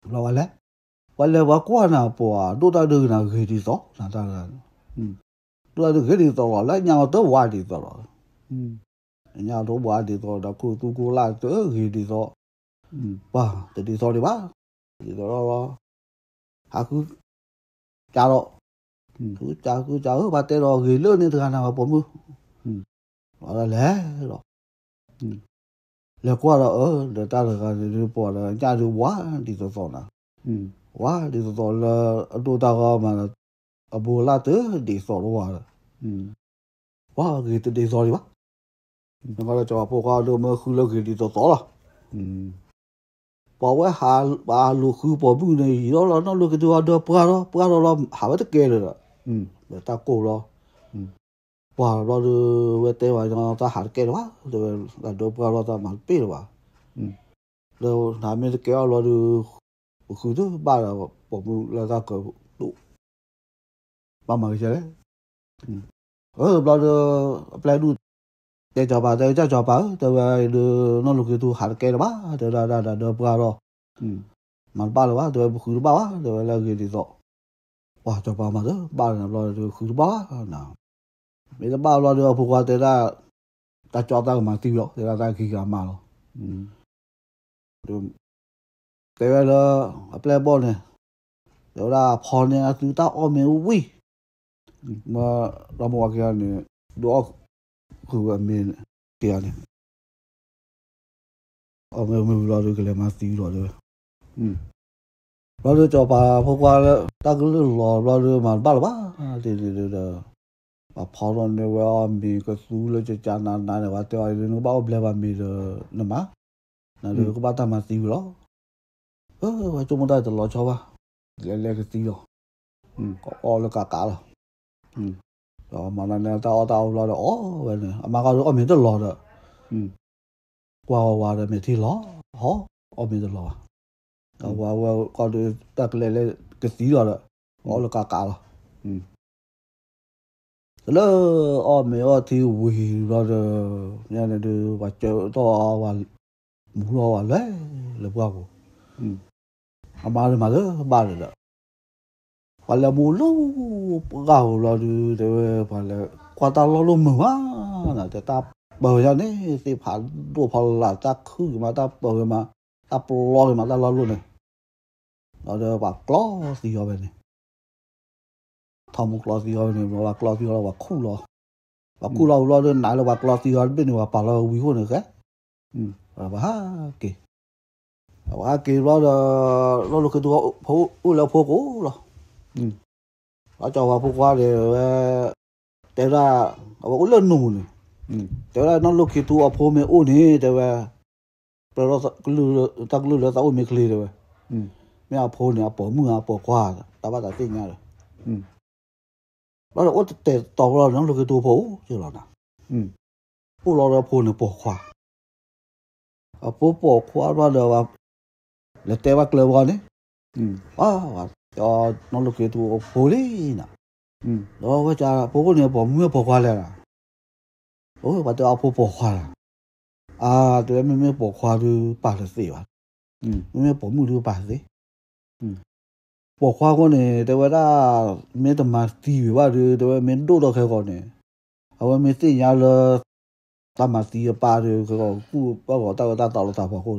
Lo qua lấy qua lấy qua qua nào bỏ đôi à, ta đưa nào người đi tòa, là ta là ừ. Đôi ta người đi tòa lấy nhà tôi qua ừ. đi tòa ừ. Nhà tôi qua đi tòa đã cứ tu cô lại tới người đi tòa. Ừ. Ba đi tòa đi ba đi tòa đó ha cứ cha đó cứ cha cứ cha ba tê rồi người lớn nên thường nào mà bỏ mưa đó là lẽ rồi. Lẽ qua đó ở để ta là cái đi bỏ là cha đi quá đi tòa tòa nào. Quá đi tòa tòa là đôi ta mà ở bù la tới đi tòa đó quá ပေါ်ဝဲဟာဘာလူခုပေါ်ဘူးနေရောလောနော်လူကတူတော့ပွားတော့ပွားတော့ဟာဝတ်ကဲလောอืมတာကိုလောอืมပွားတော့ဝဲတဲဝါတော့တာဟာကဲလောတော့ပွားတော့တာမပြေလောอืมလောနာမည်ကဲလောလူခုတော့ဘာတော့ပေါ်ဘူးလာကကိုလို့ဘာမှကြလဲอืมเออบลาเดอแปลดู တဲ့ကြပါတဲ့ကြကြပါတော်ရနော်လူကတူဟာကဲပါတော်တော်တော်တော်ပါတော့อืมมันပါတော့တော်ဘူးခုပါတော်လည်းကြည့်တော့ဝါတော့ပါမှာတော့ပါတယ်တော့တော်ခုပါနာမေတ္တာတော့တော်ဘူးကတဲ့တာတကြောတော့မှာတီးတော့တဲ့တာခိကမှာတော့อืมတို့တဲ့တော့အပလက်ပေါ်နေတော်တာဖော်နေအတူတာအော်မေဝီမတော့မဝကရနေတော့ ruga min tiane o me me lo do kele ma ti lo do hm lo do cho pa pho pa ta ku lo lo do ma ba lo ba ti ti do do ba pho lo ne wa mi ko su lo cha cha na na ne wa te ai no ba ble ba mi do na ma na do ko ba ta ma ti lo ơ wa chu mo da to lo cho ba le le ti lo hm ko lo ka ka lo hm đó mà là nè tao tao lo đó vậy nè. Mà có ở miền đó lo đó. Ừ. Qua qua đó miền thì lo ở miền đó lo đó qua qua có được ta cái lấy cái gì đó đó. Là cả cả rồi. Ừ. Lỡ ở miền ở thì quỳ rồi nhà này được và chờ to và mù lo và lấy là qua ừ. Mà mà đó ba rồi đó wala mulu gau lo du de wala kwata lo lo mu ha na te ta bờ ra nè thì phải đua phải là ta khứ mà ta bờ mà ta lo mà ta lo luôn này nó được bà lo gì rồi này thằng một lo gì rồi này mà bà lo gì rồi bà khu lo bà khu lo lo được nãy là bà lo gì rồi bên này bà bà lo quý hơn nữa cái ừ bà ha kì bà kì lo lo lo cái đồ phố lo phố cố lo acawa pukwa le tera awa ulo nu ni tera non lo ki tu apo me o ni de wa pero klu ta klu lo ta o me kli de wa me apo ni apo mu apo kwa ta ba ta ti nga le đó là ốt tệ tàu là nó là cái tu phố chứ là nè ừ phố lo là phố nó bỏ khoa à phố bỏ khoa đó là là tệ bạc lời bọn ấy ừ à yo no lo que tu polina mm no va ya poco ni por muy por cuál era oh va te a por por cuál ah tú me me por cuál para sí va mm me por muy para sí mm ပေါ်ခွားကောနေတဝရမင်းတမစီဝါရတဝမင်းတို့တော့ခဲကောနေအဝမင်းသိရလတမစီပါရကောကူပေါ်တော့တော့တော့တော့ပေါ်ကို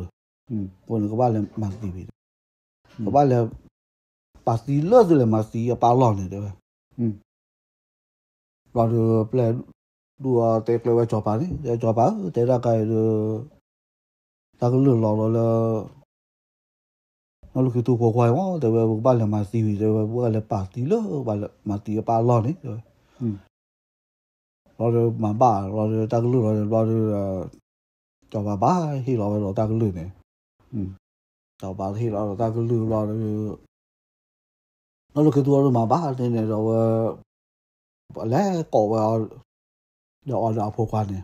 อืมပေါ်ကဘာလဲမသိပြီကဘာလဲ là đi bà gì bỏ qua con này tôi đã mấy tầm mà tí vậy đi tôi mấy đô đó cái con này à mấy tí nhà là ta mà tí bà đi cái con cu bà gọi ta ta tạo là ta bỏ qua rồi con này có ba là mà tí vậy có ba là bà tí lỡ rồi là mà tí bà lon này đấy ừ rồi được cho bà đấy để cho bà để ra cái được ta cứ lừa lò là nó lúc tu qua quay quá để về bà là mà tí để về bà နော်လကတူရောမှာဘာတင်နေတော့လဲကောဝါတော့အော်တော့ဖိုးကွာနေ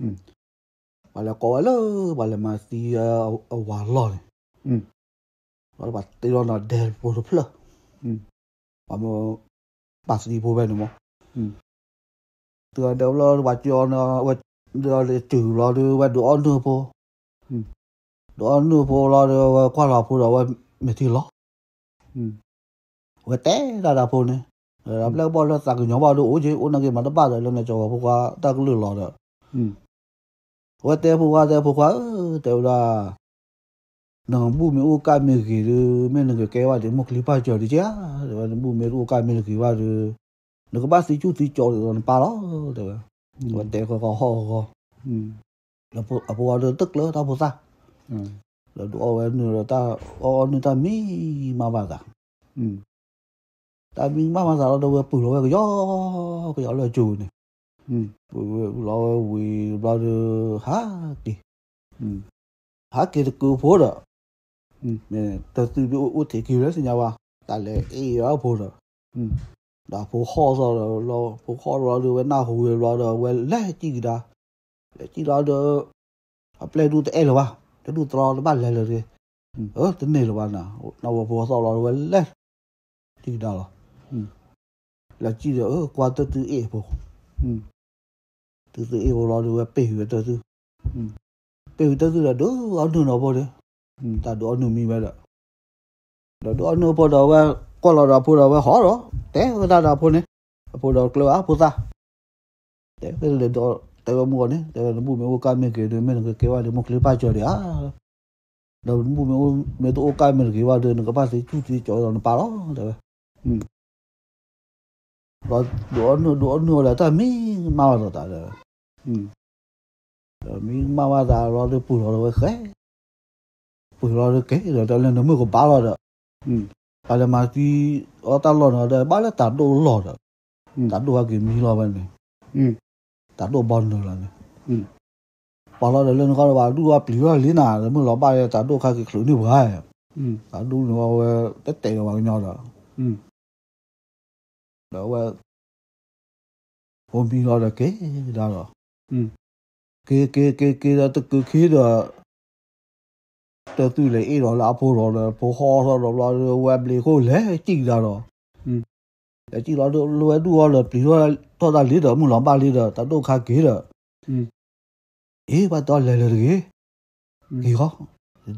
อืมဘာလဲကောဝါလို့ဘာလဲမစီအဝါလော်อืมဘာလဲတေရောနော်ဒဲပိုလို့ဖလားอืมဘာမပါစီပိုးပဲနော်อืมตัวเดี๋ยวเราวัดย้อนวัดเราจืดเราดูวัดดูอ่อนดูพอดูอ่อนดูพอเราดูว่ากว่าเราพูดเราว่าไม่ที่หรออืม bà té ra ra po này làm lấy bao lo tặng nhỏ bao đồ chứ uống cái mà nó ba rồi lên này cho po qua ta cứ lừa lo rồi bà té po qua té po qua đều là nang bu me u ka me ki me nang ke wa de mo kli pa cho di ja de bu me u ka me wa de nó có bác sĩ chú tí cho rồi ba đó được còn để có có ho có là bộ à bộ được tức lỡ tao bộ ta là đủ ở nữa ta ở nữa ta mi mà တာမီမမစာတော့တော့ပူတော့ရောကြောလောจูနေอืมပူလောဝီဘာဒဟာဒီอืมဟာကေကူဖို့တော့อืมတော်သူဦးတေကြီးရစညာပါတာလေအေးရောဖို့တော့อืมဒါဖို့ခေါ်ဆိုတော့လောဖို့ခေါ်တော့လို့ဝဲနာဟိုရတော့ဝဲလက်ကြည့်တာလက်ကြည့်တော့အပလက်တူတဲ့လောပါတူတော်တော့လဲလဲဟောတနေ့လောပါနာနောက်ဘောဆောက်တော့ဝဲလက်ကြည့်တာလား là chi de ơ qua te tu e po tu tu e lo lo we pe hu te tu pe hu te tu là do ở nu nó po de ta do nu mi ba da do nu po da we qua lo da po da we ho rồi té người ta đã phun đấy phun đầu kêu áp phun ta. Té cái lên đó té vào mua đấy té vào mua mấy ô cam mấy cái rồi mấy cái kêu vào một cái ba chờ đấy à đầu ô mấy tổ ô cam mấy cái vào rồi nó có ba cái chút chút chỗ nó ba đó rồi đồ ăn đồ ăn là ta mi mau rồi ta rồi. Mi mau ra rồi được phun rồi khé phun rồi được cái rồi ta lên nó mới có ba rồi đó à là mà thì ở ta lo nó đây bao là ta đồ lo đó ta đồ cái mi lo bên này. Ta đồ bòn rồi là này. Bao lo lên có bao đồ à biểu lý nào rồi mới lo bao ta đồ cái khử như vậy ta đồ nó tết 那我，我比较那个，当然咯。嗯。个个个个那个，其实啊，到村里一弄，拉婆弄，拉婆花弄，拉外边那些嘞，真的咯。嗯。那真的，外外边那些，比如说，到哪里了？木朗巴里了，到都卡几了？嗯。咦，我到哪里了？几？几号？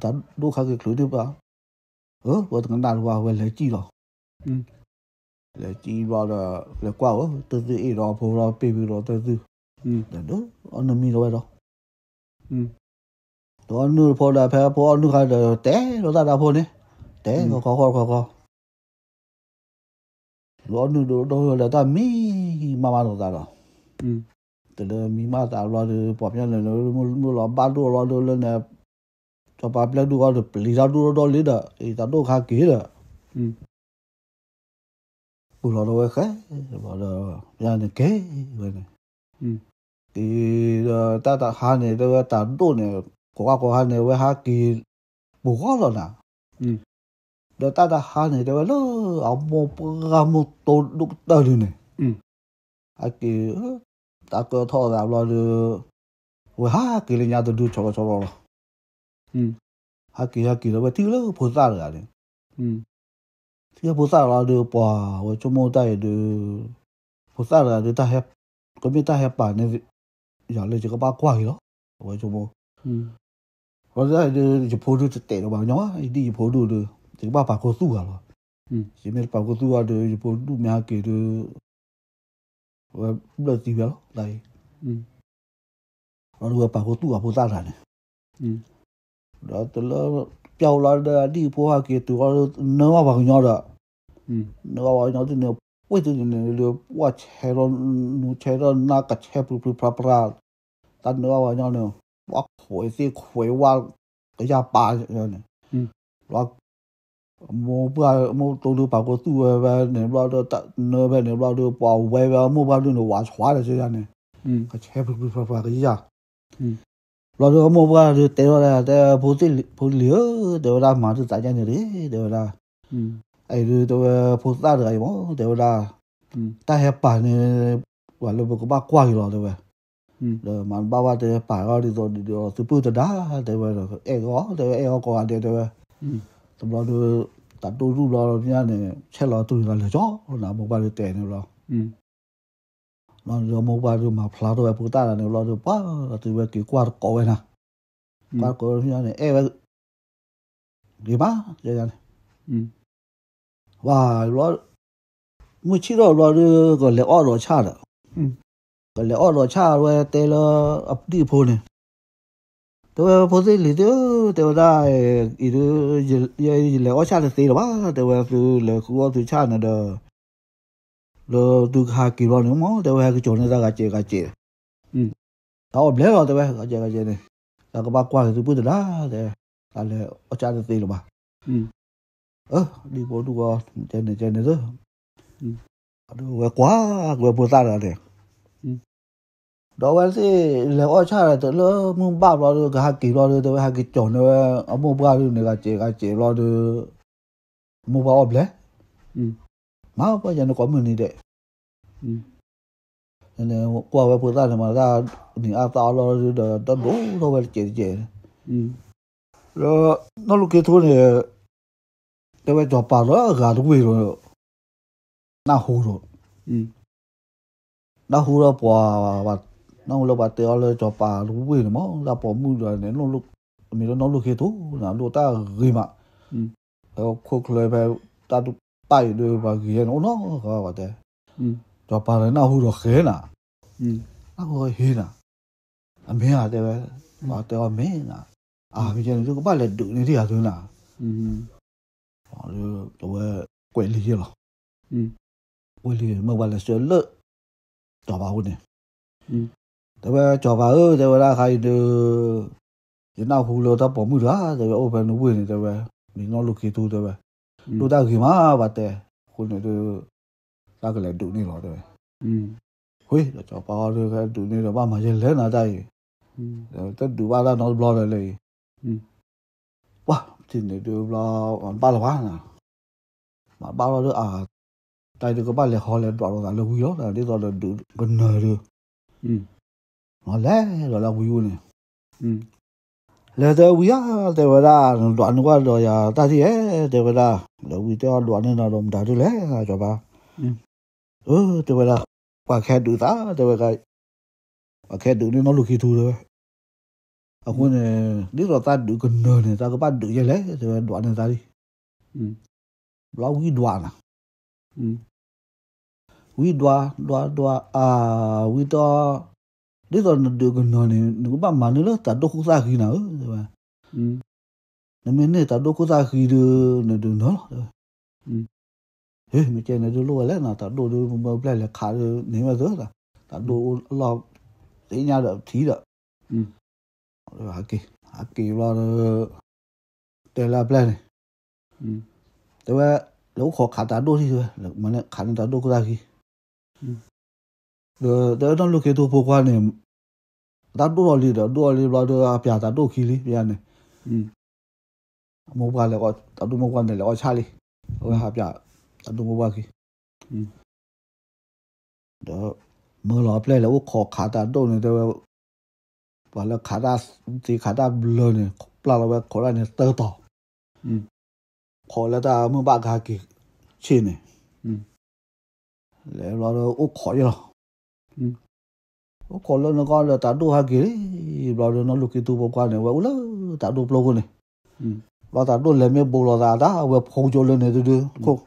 到都卡几处地吧？哦，我这个男娃娃会来几了？嗯。le ti ba là le qua ó từ từ ý đó phô ra bê bê đó từ từ là đó ăn mi rồi đó đó nó phô là phê phô nó khai là té nó ta đã phô nè té có có có có có đó nó đó đó là ta mi mà mà nó ta đó từ đó mi mà ta lo được bỏ nhau là nó mua lo ba đô lo đô lên nè cho ba plek đô lo lý ra đô đô lý đó ý ta đô khá kỹ đó lo đâu khác bảo là nhà này kế vậy này. Thì ta ta hai này đâu ta đô này có có hai này với hai kỳ bù có rồi nè. Đó ta ta hai này đâu nó ông một gam một tô đục tơ đi này. Hai kỳ ta cơ thọ ra lo được. Với hai kỳ là nhà tôi đưa cho cho rồi hai kỳ hai kỳ là với thứ đó phù sa rồi này 也不算老的吧 ra de 的，不算 wa chomo 下把那个 de posa ra de 嗯，我 hep, ko mi ta hep pa ne ye ye le che ko ba kwa ke lo wa chomo. wa zai de de che poa de te te de 嗯。那个我要是那个我就是那个我拆了拆了那个拆破破破烂的那个我哭我最哭的我给家搬下来了嗯。我我不要我都留把我最外边的那个那个那个把外边的那个把外边的那个碗刷了就这样的嗯。我才不会把那个牙嗯。老子和我爸爸就带回来带回来不留对不对嘛就在家里对不对嗯。 아이르 또 포스다르 아이 뭐 대보다 ta hẹp bà này quả là có ba qua gì rồi đấy vậy ừ. rồi mà ba ba thì bà đó đi rồi đi rồi từ bữa từ đá đấy vậy rồi em có đấy vậy em có ăn đấy vậy tầm đó tôi tận tôi rú rồi nha này xe lò tôi là lửa chó là một ba đứa trẻ này rồi nó ừ. rồi một ba đứa mà phá rồi bữa ta là này rồi ba là từ về cái qua cổ vậy nè. Ừ. Qua cổ nha này em cái má vậy này. 哇，老没去到老这个来二老恰的，嗯，个来二老恰我带了阿弟婆呢，对吧？婆子里头对吧？伊都也也来二恰的谁了吧？对吧？就来我最恰那的，了都哈几老牛毛，对吧？还去叫那大家接个接，嗯，然后来了对吧？个接个接呢，那个把瓜子不得啦，对，他来二恰的谁了吧？嗯。Ơ đi bộ go che ne che ne zo ừ. Wa kwa wa bu ta la de ừ. Đó wa si le o cha la te lo mu ba lo ga ha ki lo te wa ha ki chon ne wa a mu ba ne ga che ga che lo de mu ba o ble ừ. Ba ja no ko mu ni de ừ. Nên qua với bữa ta mà ra thì ăn tao lo rồi đó đó đủ phải chết chết ừ. Rồi nó lúc kia thôi này pewe to palo ga lu we ro na hu ro mm na hu ro pwa ba na hu lo ba te lo to pa lu we mo la po mu ro ne lo lu mi lo no lu ke to na lo ta ri ma mm o ko ko le ba ta du pa yi lo ba ge no no ga wa de mm to pa le na hu ro ge na mm na hu he na a me a de ba te o me na အာမီကျန်တို့ကပါလေဒုနေရသွင်းလားอืม 反正我管理了，嗯，管理没完了说了，找把我呢，嗯，对吧？找把我，对吧？那还有，就那胡了他保姆了，对吧？我把那问，对吧？你那路去多，对吧？路到去嘛，把的，后来就那个来读你了，对吧？嗯，喂，找把这个读你了，把马些来拿在，嗯，这读完了，那不老了嘞，嗯，哇。Thì này tôi lo ba là quá nè mà ba lo được à tại được có ba là họ là đoạn là là quý đó là đi rồi là đủ gần nờ được. Ừ. Nó lẽ rồi là quý này. Ừ. Lẽ tới quý á tới bây giờ đoạn qua rồi à ta thì ấy tới bây giờ là quý tới đoạn này là đồng đã được lẽ là cho ba ừ. Ừ tới bây giờ qua khe đủ ta tới bây giờ qua khe đủ nên nó lúc khi thu rồi à quên này đi rồi ta đủ gần nờ này ta có ba đủ vậy lẽ tới đoạn này ta đi. Ừ. Lo quý đoạn à? Ừ. Quý đoa đoa đoa à quý to. Đi rồi được gần nọ này nó ba mà nữa ta đâu có ra khi nào rồi mà. Ừ. Nó mới này ta đâu có ra khi được nó được nó ừ. Ê mình chơi này được luôn đấy nào ta đâu được mà lại là khá được nếu mà rớt là ta đâu lo để nhà được thí được Eller Aki. Aki var det... Det la plan. Det var... Lå khó khá tá đô thì thôi. Mà nè khá tá đô ra khi. Rồi, đó nó lúc kia tôi bố qua này. Tá đô rồi lì đó, đô lì rồi đó, bia tá đô khi lì, bia này. Mô qua lại gọi, tá đô mô qua này lại gọi cha lì. Ôi hà bia, tá đô mô qua khi. Đó, mơ lọ play là ốc khó khá tá đô này, 完了卡扎这卡扎了呢，拉了外过来呢得到，嗯，过来到门把卡给去呢，嗯，来了了我考去了，嗯，我考了那个了打赌还给嘞，然后那路给赌博关呢，我了打赌不落呢，嗯，我打赌来没博了打打，我碰着了呢对对，可，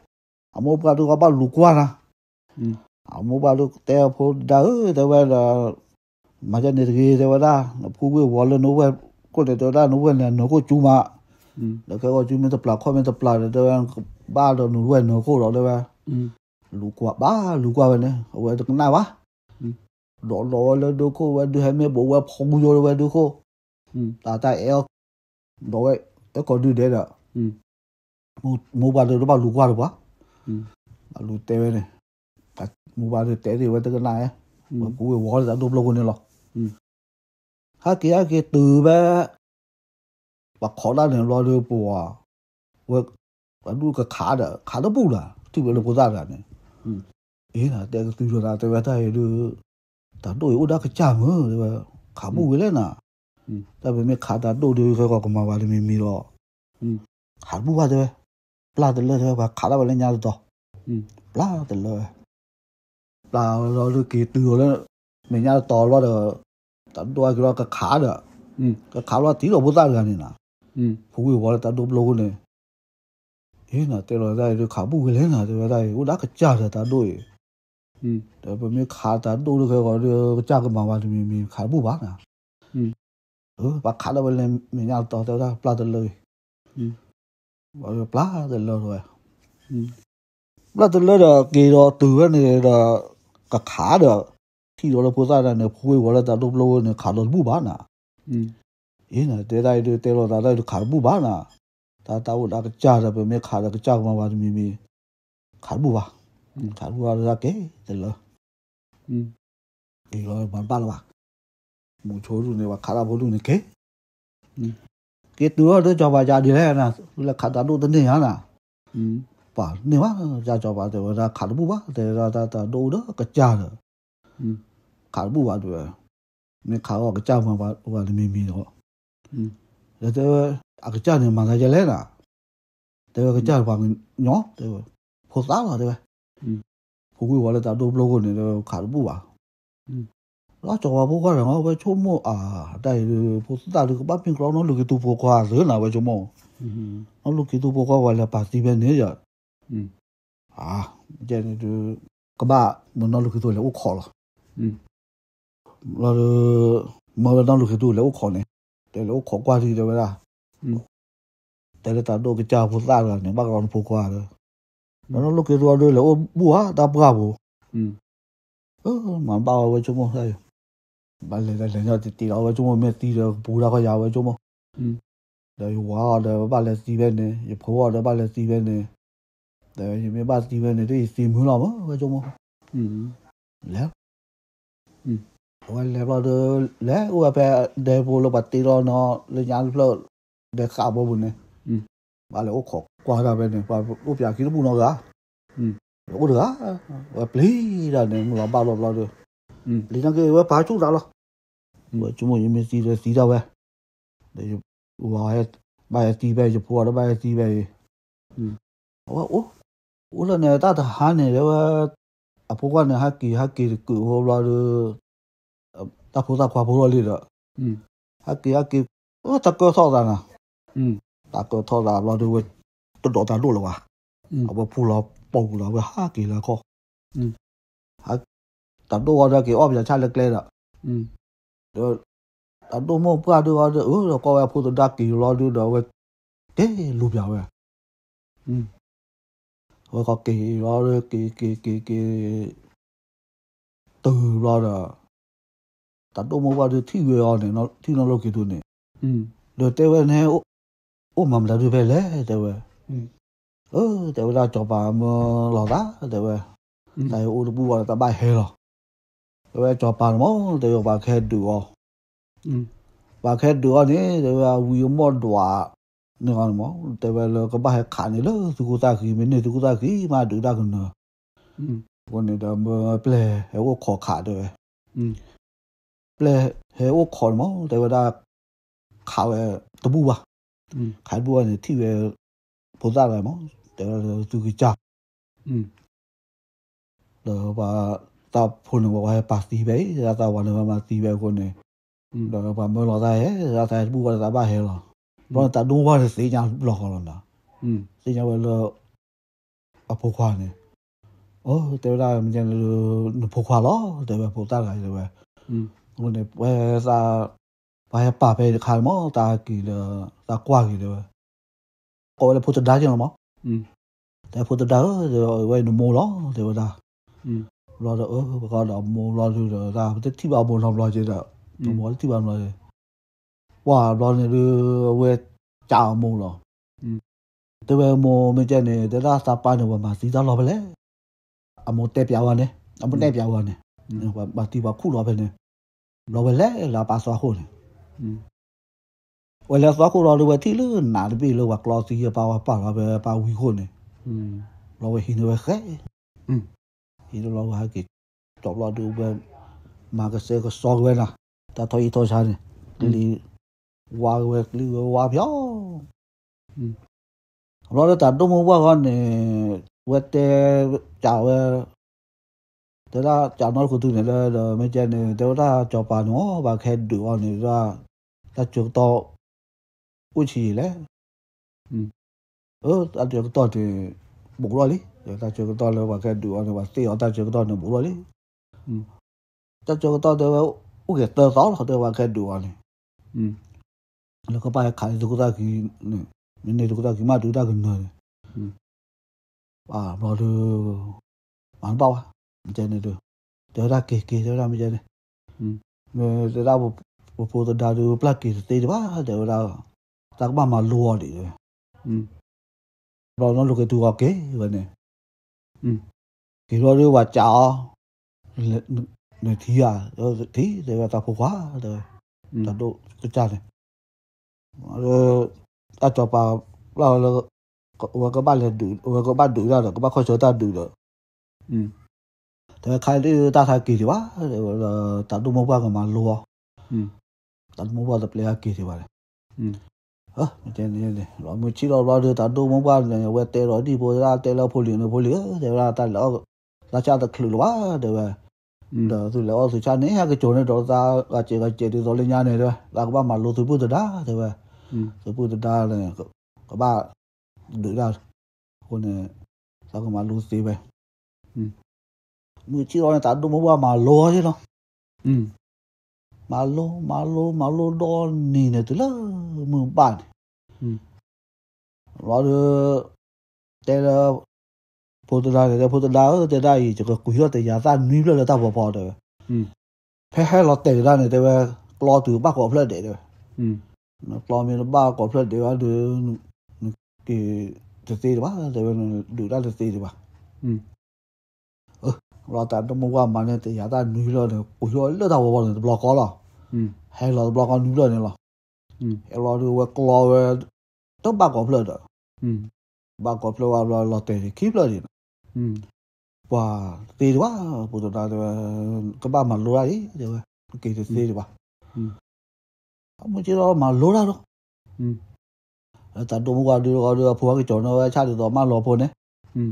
俺们把这个把路关了，嗯，俺们把这个带破打，带外了。maja nirgi rewa da kuwe wala nuwe kule to da nuwe na nuko chuma da ka ko chuma to pla ko me to pla da da ba do nuwe nuko ro da ba lu kwa ba lu kwa ba ne wa to na ba lo lo le do ko wa do ha me bo wa phong yo wa do ko ta ta e do vậy, e ko du đấy da mua mua ba do ba lu kwa ba lu vậy này mua ba do te thì wa được na e mà cũng vừa bỏ ra đốt lâu rồi. lọ 他给俺给兜呗，我靠，那人老了不啊？我我录个卡的，卡都不了，对不了不咋的呢。嗯，哎，那那个对着了对吧？他也都，他都有那个家门对吧？卡不回来呢。嗯，在外面卡的，都留一块块，干嘛把里面没了？嗯，卡不坏对？不拉得了对吧？卡了把人家都到。嗯，不拉得了，拉老是给兜了，人家到了的。咱多给他个卡着，嗯，个卡了地都不咋干的呢，嗯，不会玩了，咱都不弄呢。哎，那对了，咱就卡不回来呢，对吧？咱我那个家是咱多的，嗯，对不？没卡咱多的，个这个价格嘛，话就没没卡不完呢，嗯，呃，把卡了回来，明年到到咱不拉得了，嗯，我不拉得了了，嗯，不拉得了的，给到多的那个个卡的。西罗的菩萨呢，普贵国的在罗布罗呢卡罗布巴呢，嗯，咦呢，这代就这罗大代就卡罗布巴呢，他他我那个家的不没卡那个家嘛嘛就咪咪卡罗布巴，嗯，卡不布巴那给得了，嗯，这个蛮办了吧，木桥路呢吧卡拉布路呢给，嗯，给多少都交把家里来呢，为了卡达路的那样呢，嗯。把，你话，家叫把，对吧？他卡的不吧？对，他他他弄的，个假的。嗯。 ခါဘူးပါတူမင်းခါတော့ကြောက်မှာပါဟိုလည်းမင်းမင်းတော့ဒါတော့အကကြနေမှာကြလဲလားဒါကကြပါငနော်ဒါဖို့သားပါဒါဘူးကွေးဝါလည်းတာတို့ဘလော့ကိုနေတော့ခါဘူးပါလာကြောဘိုးကတော့ဘယ်ချုံမအာတိုင်ဖို့သားလူကပတ်ပင်ကောင်တော့လူကတူဖို့ကွာဆိုနာဘယ်ချုံမအလူကတူဖို့ကွာဝါလည်းပါစီပဲနေရအာကျန်ကဘာမနော်လူကတူလည်းဥခေါ်လား เขาก็มาว่าไม่มีหรอก ừ ขาปูว่าด้วยปลาแต่เลยว่าขาได้ไปเลยยาตัว ừ ปลาแต่เลย là nó được kỳ từ đó mình nhà to lo được tận đôi cái cái khá được ừ cái khá lo tí rồi bút ra được này nè ừ phụ huynh bảo tận đốm lâu này thế là thế rồi đây được khá bút lên là thế rồi đây cũng đã cái cha rồi tận đôi ừ để bây giờ khá tận đôi được cái gọi được cha cái mà mà thì mình mình khá bút bát nè ừ ừ và khá là bên lên mình nhà to theo ra pla tận lời ừ bảo là pla tận lời rồi ừ pla tận lời là kỳ đó từ cái này là cái khá được thì đó là bút ra này phụ huynh bảo là tận đốm lâu này khá là bút bát nè ừ ý là thế đây được thế rồi ta đây được khá bút bát nè ta ta cũng đã cái cha ဝဲလေဘောဒလဲဥပပဲဒေဘလိုပတိရောနော်လေညာလို့ဒေခါဘောဘူးနေอืมဘာလဲဥခေါကွာတာပဲနေဘာဥပြကိလို့ဘူးနော်ကอืมဥဒကဝပလီဒါနေမလားဘာလို့ဘာလို့อืมလီနကေဝဘာချူတာလားဘာချူမယမစီရစီတာပဲဒေဝါရဘာရတီပဲရပေါ်တော့ဘာရတီပဲอืมဝဥဥလနေတာတာဟာနေတယ်ဝအဖိုးကနေဟက်ကီဟက်ကီကိုဟောလာလို့ 大菩萨快不落力了。嗯，还给还给，我大哥套上啊。嗯，大哥套上，老就会都落在路了哇。嗯，我铺了包了，我哈给了靠。嗯，还，大多我这给二边差了来了。嗯，就，大多么不啊多啊多，哦，各位铺的大给老就的我，对，路边喂。嗯，我靠给老的给给给给，都老了。 다또뭐봐도 티웨야 내가 티나로게 도네 음 너때왜네 오 맘라도 벨레 때왜 어 때왜 나 저봐 뭐 러다 때왜 나 오르 부와 다 바해로 때왜 저봐 뭐 때요 바케 두어 음 바케 두어니 때왜 위모 두아 내가 뭐 때왜 그 바해 칸이로 두고다 기면에 두고다 기마 두다 그너 음 원래도 뭐 플레이 하고 코카도 음 ပလေဟေအိုခေါ်မောတေဝဒခါဝဲတပူပါခိုင်ပူကနေထိဝဲဘုဇာလဲမောတေဝဒသူကကြอืมလောပါတာဖုန်ဘဝပါစီပဲရာတာဝနမစီပဲကိုနေလောပါမလောသားရဲ့ရာတာပူပါတာပါဟဲလောတော့တာဒုံဝါစေးညာလောခေါ်လောလားอืมစေးညာဝဲလောအဖိုးခွာနေဩတေဝဒမြင်လို့ဖိုးခွာလောတေဝဒဖိုးတာလာတယ်ပဲอืม ngone pa sa pa ya pa pe khai mo ta ki le ta kwa ki le ko le puta da ki mo mm ta puta da de we no mo lo de wa da mm lo da o ba da mo lo lu da da ti ba mo lo lo je da mo ti ba mo lo je wa lo ne lu we cha mo lo mm တဝဲမောမကြနေတရစာပါနေဝမှာစီသားလောပဲလေအမောတက်ပြဝါနေအမောတက်ပြဝါနေဘာဘာတီဘာခုလောပဲနေ เราเวลาเราปาสวาคนเวลาสวาคนเราเวที่เรื่องนานาดีเลยว่ากลอสีปาวปาเราไปปาวิคนอ่ยเราไปหินไปแค่หินเราหาเกิจจบเราดูแบบมากระเซก็ซอกเว้นะแต่ทอยทอยชันี่ยคลีวาเวกลีวาเพียวเราแต่ดูมือว่ากันเนี่ยเวทเจ้าเว 那咱家那块土地了，没见你，那咱交办哦，瓦开地湾呢，那那最多五尺嘞，嗯，呃，那最多的木罗哩，那最多了瓦开地湾呢，瓦地，那最多呢木罗哩，嗯，那最多的我给多少了？那瓦开地湾呢，嗯，那个八块地都在起呢，那那都在起嘛，都在起呢，嗯，八块地，万八。Này được thế ra kì kì thế ra này ừ mà thế ra một một phụ da được plak kì thế đi ba thế ra ta cũng mà lùa đi ừ rồi nó được cái tu vậy này ừ cái rồi được và chào này thì à rồi thì để mà ta phụ quá rồi ừ ta độ cái cha này rồi ta cho bà là là các bạn là đủ các bạn đủ ra rồi các bạn khỏi cho ta đủ rồi ừ ဒါခိုင်လေးတာခါကြည့်ဒီပါတာတူမဘကမလောอืมတာတူမဘတဲ့ player ကြည့်ဒီပါလေอืมဟာမတင်နေလေလောမချီတော့လောတာတူမဘလည်းဝဲတဲတော့ဒီပေါ်လာတဲလောက်ဖို့လင်းလို့ဖို့လေဒါရတာလောက်လာချတဲ့ခလူလောပါဒါပဲဒါသူလောဆိုချနေဟာကကြုံနေတော့သားကကျေကကျေတူစောလင်းညာနေတော့လာကဘာမလို့သူပုဒ္ဒတာဒါပဲอืมသူပုဒ္ဒတာလည်းကဘာဒူလာဟိုနေသာကမလို့စေးပဲ mới chỉ rồi ta đúng một bao mà lùa chứ đâu ừ malo malo malo đó nì này từ là mưa bàn ừ rồi được đây là phụ tử đá này phụ tử đá ở đây đây chỉ có quý ở đây nhà ta lên là ta bỏ bỏ được ừ phải hay là đây ra này đây là lo từ ba quả lên để được ừ nó lo mình ba quả lên để vào được cái thực tế đó để được ra thực tế đó ừ rata muwa mane te yata nuhilo ne uhilo lo da wobo ne bloko lo he lo bloko nuhilo ne lo he lo do we klo we to ba ko plo do ba ko plo wa lo lo te ni ki plo ni wa te wa bu do da de ka ba ma lo ra ni de wa ke te te wa a mo ji lo ma lo ra lo အဲတတော်မူကဒီလိုကဒီလိုဖွားကြကျွန်တော်ချတယ်တော့မလောဖို့ ਨੇ อืม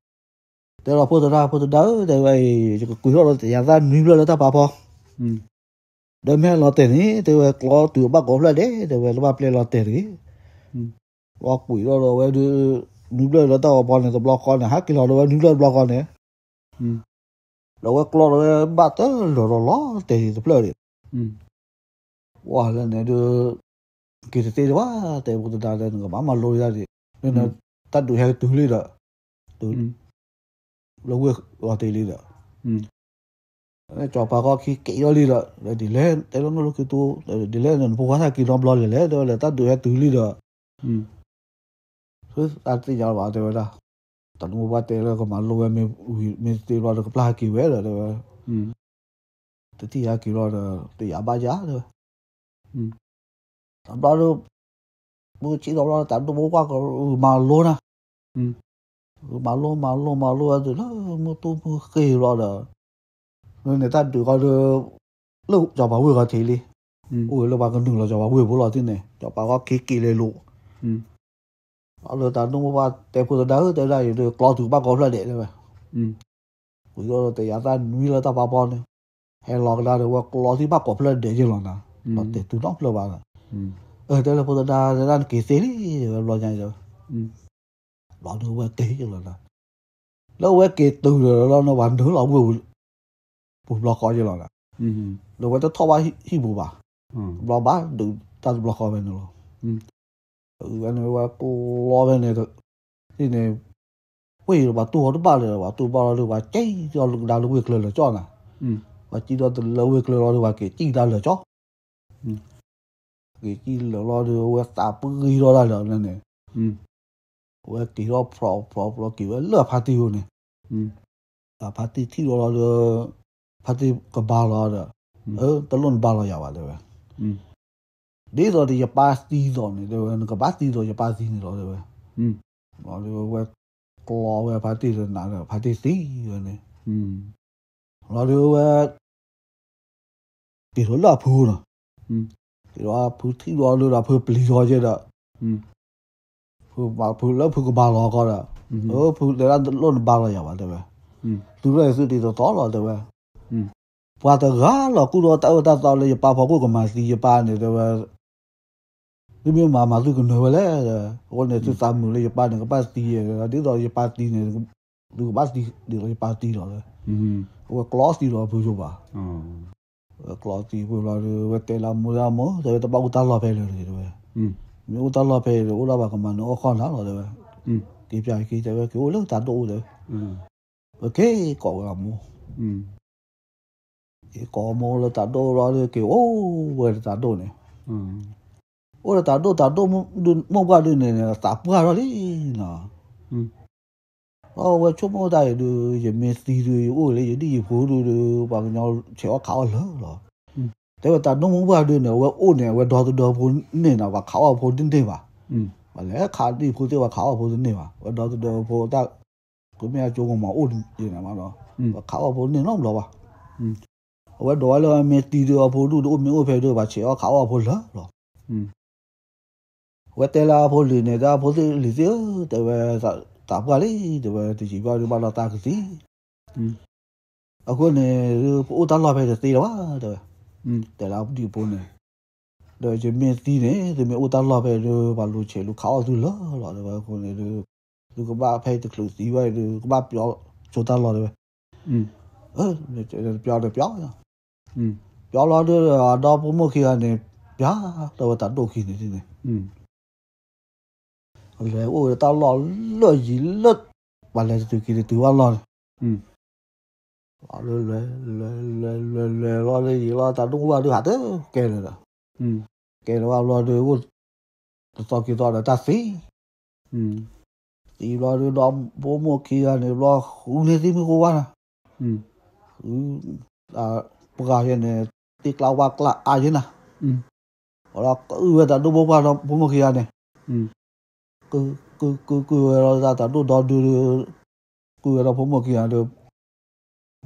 ừ vào là là ừ tiền quá phụ tử đấy rồi cái thực tế đó ừ không chỉ đó mà lúa đâu ừ ta đúng qua đưa qua đưa phụ cái chỗ nó cha được đó mà lúa phụ này ừ rồi nó có đưa ta và hay lý là và nó khai đủ cho bà này ừ và cho bà có lúc cái tu đi lên là ta kỳ á nè ừ. Rồi thế nhà lấy thì bây giờ là ta mà lúa thì rồi ta thế nhà cho bà rồi ừ mình cái cái gì chứ mà mới chỉ đó đó ta đúng qua mà lúa đó mà lúa mà lúa mà lúa đó từ lúc mưa ba này thế là phụ tử ra phụ tử đỡ thì vậy cái quý đó thì nhà ta nuôi lên ta bà bỏ ừ. Đời mẹ lo tiền ấy thì về lo từ bác có là đấy thì về lo bác lo tiền ấy ừ. Lo quỷ lo rồi về đưa nuôi lên lo tao bọn này tao lo con này hát cái lo rồi nuôi lên lo con này ừ. rồi về lo rồi bác tới rồi rồi lo tiền thì tao đi ừ. wow lần tiền thì tiền tao đây người mà mà thì là ta hay đủ đi rồi. Ừ. Về tiền rồi ừ cho bà có khi kỹ đó đi rồi. Rồi đi lên thế nó lúc cái tu rồi đi lên rồi phụ thay kỳ nó lo lên rồi là ta hay đủ đi rồi. Ừ. Terus nanti jangan bawa tu dah. Tak mau buat tu lah kalau malu kan mesti lo ada kepelah kiri lah tu. ừ. Tadi ya kiri lo tu ya baca tu. ừ. Tambah tu bu đó là cái malu na. ừ Malu malu malu tu lah mua tu mua kiri lo. Nên người ta được coi được lúc cho bảo vừa có thể đi. ừ Ui lúc bà con đừng là cho bảo vừa bố lo thế này. Cho bà có kỹ kỹ lên lụ. ừ Ở là ta mua qua tem phụ đỡ tới đây được lo từ ba con là để rồi. ừ Ủa rồi thì ta nuôi là ta bà bọn này. Hay lo ra được qua lo thì bác có lên để cho lo nào. Lo để tụi nó lên bà. ừ Ờ đây là phụ ta ra ra kỳ xí đi lo nhảy rồi. ừ Lo được qua kỳ cho lo nào. Lo qua kỳ từ rồi lo nó hoàn thứ lo vừa vừa lo coi cho lo nào. ừ Lo qua tới thọ ba hi bù bà. ừ Lo ba được ta lo coi bên nó. ừ Ừ anh nói qua lo bên này. Thì này quay rồi bà tu nó ba rồi bà tu ba rồi bà cháy cho lúc việc là cho ừ và chỉ đó từ lâu việc lo được và cái chi ra là cho cái chi là lo được ta bự ghi đó là là này ừ và cái đó pro pro pro cái là party này ừ à party thì đó là party cái ba là đó Ừ. ờ tao luôn ba là ya vậy đấy 嗯，你说的一把地着呢，对不？那个把地着一把地呢，对不？嗯，我这个我搞我把地着拿了，把地地了呢，嗯，我这个地着拉铺了，嗯，地着铺地着拉铺不离着去的，嗯， ဘူးဘာဘူးလောက်ဘူးကဘာလောကတော့ဟိုဘူးလည်းလို့ဘာလောရပါတယ်ပဲသူလည်းစုတီတော့တော်တော်တယ်ပဲဘွာတကားလောကုတော့တောက်တောက်တောက်လေးပါဖို့ကိုကမစီရပါနေတယ်ပဲဒီမျိုးမှာမသူကနော်လေဟိုနေသူစာမူလေးပါနေကပါတီရဒီတော့ရပါတီနေလူကပါတီဒီရပါတီတော့လေဟိုကလော့စ်တီတော့ဘူးရပါကလော့စ်တီဘူးလာဝက်တဲလာမူလာမောဒါပေမဲ့တပောက်တာလာပဲလေတယ်ပဲ 没有到那边，我老爸干嘛？我看他了对吧？嗯，这边去这边，给我六单多的。嗯，OK，搞个么？嗯，一搞么了单多，然后给我我的单多呢？嗯，我的单多单多，么么瓜都没呢？咋不干了呢？嗯。哦，我出门带的，也没事的，我的，你一铺路的，把人家车卡了了。 แต่ว่าตาต้องมุ่งว่าด้วยเนี่ยว่าโอ้เนี่ยว่าดอตัวดอพูนเนี่ยนะว่าเขาเอาพูนติ้งติ้งว่ะอืมมาแล้วขาดที่พูนติ้งว่าเขาเอาพูนติ้งติ้งว่ะว่าดอตัวดอพูนตากูไม่เอาจูงมาโอ้เนี่ยนะมาเนาะว่าเขาเอาพูนเนี่ยน้องเราว่ะอืมว่าดอแล้วเมตีดอพูนดูดูมีโอ้เพลด้วยว่าเชียวเขาเอาพูนเหรอหรออืมว่าแต่ละพูนหรือเนี่ยตาพูนติ้งหรือเสียแต่ว่าตาพูนอะไรแต่ว่าที่จีบว่าดูมาเราตาคือสิอืมအခုเนี่ยဟိုတလာပဲသေးတော့တော် แต่เราดีปุ่นเนี่ยเดี๋ยวจะมีสีเนี่ยจะมีอุตลาไปเรื่อบาลูเชลูกเขาดูละหล่อเลยว่าคนเนี่ยดูดูก็บ้าไปตะคลุสีไว้ดูก็บ้าเปียวโจตาหล่อเลยอืมเออเนี่ยเปียวเนี่ยเปียวเนี่ยอืมเปียวหล่อด้วยดอกปุ่มขี้อันเนี่ยเปียวตัวตัดดอกขี้นี่ที่เนี่ยอืมอะไรโอ้ตาหล่อเลื่อยเลื่อยวันอะไรจะดูกี่ตัวหล่ออืม lo lo ul cứ đó ul lo ra nó về pia đâu ta bố mua kia này ừ ở đây về cái thì về ta bố mua kia này ừ ta cái đó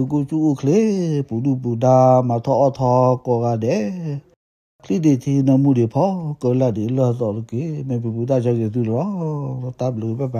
သူကူကျူကလေပူလူပူဒါမထောအထောကောကတဲ့ခလိတေချင်းနမှုတွေဖို့ကောလာဒီလောတော်ကေမေပူဒါချောကေသူတော်တပ်လူဘဘ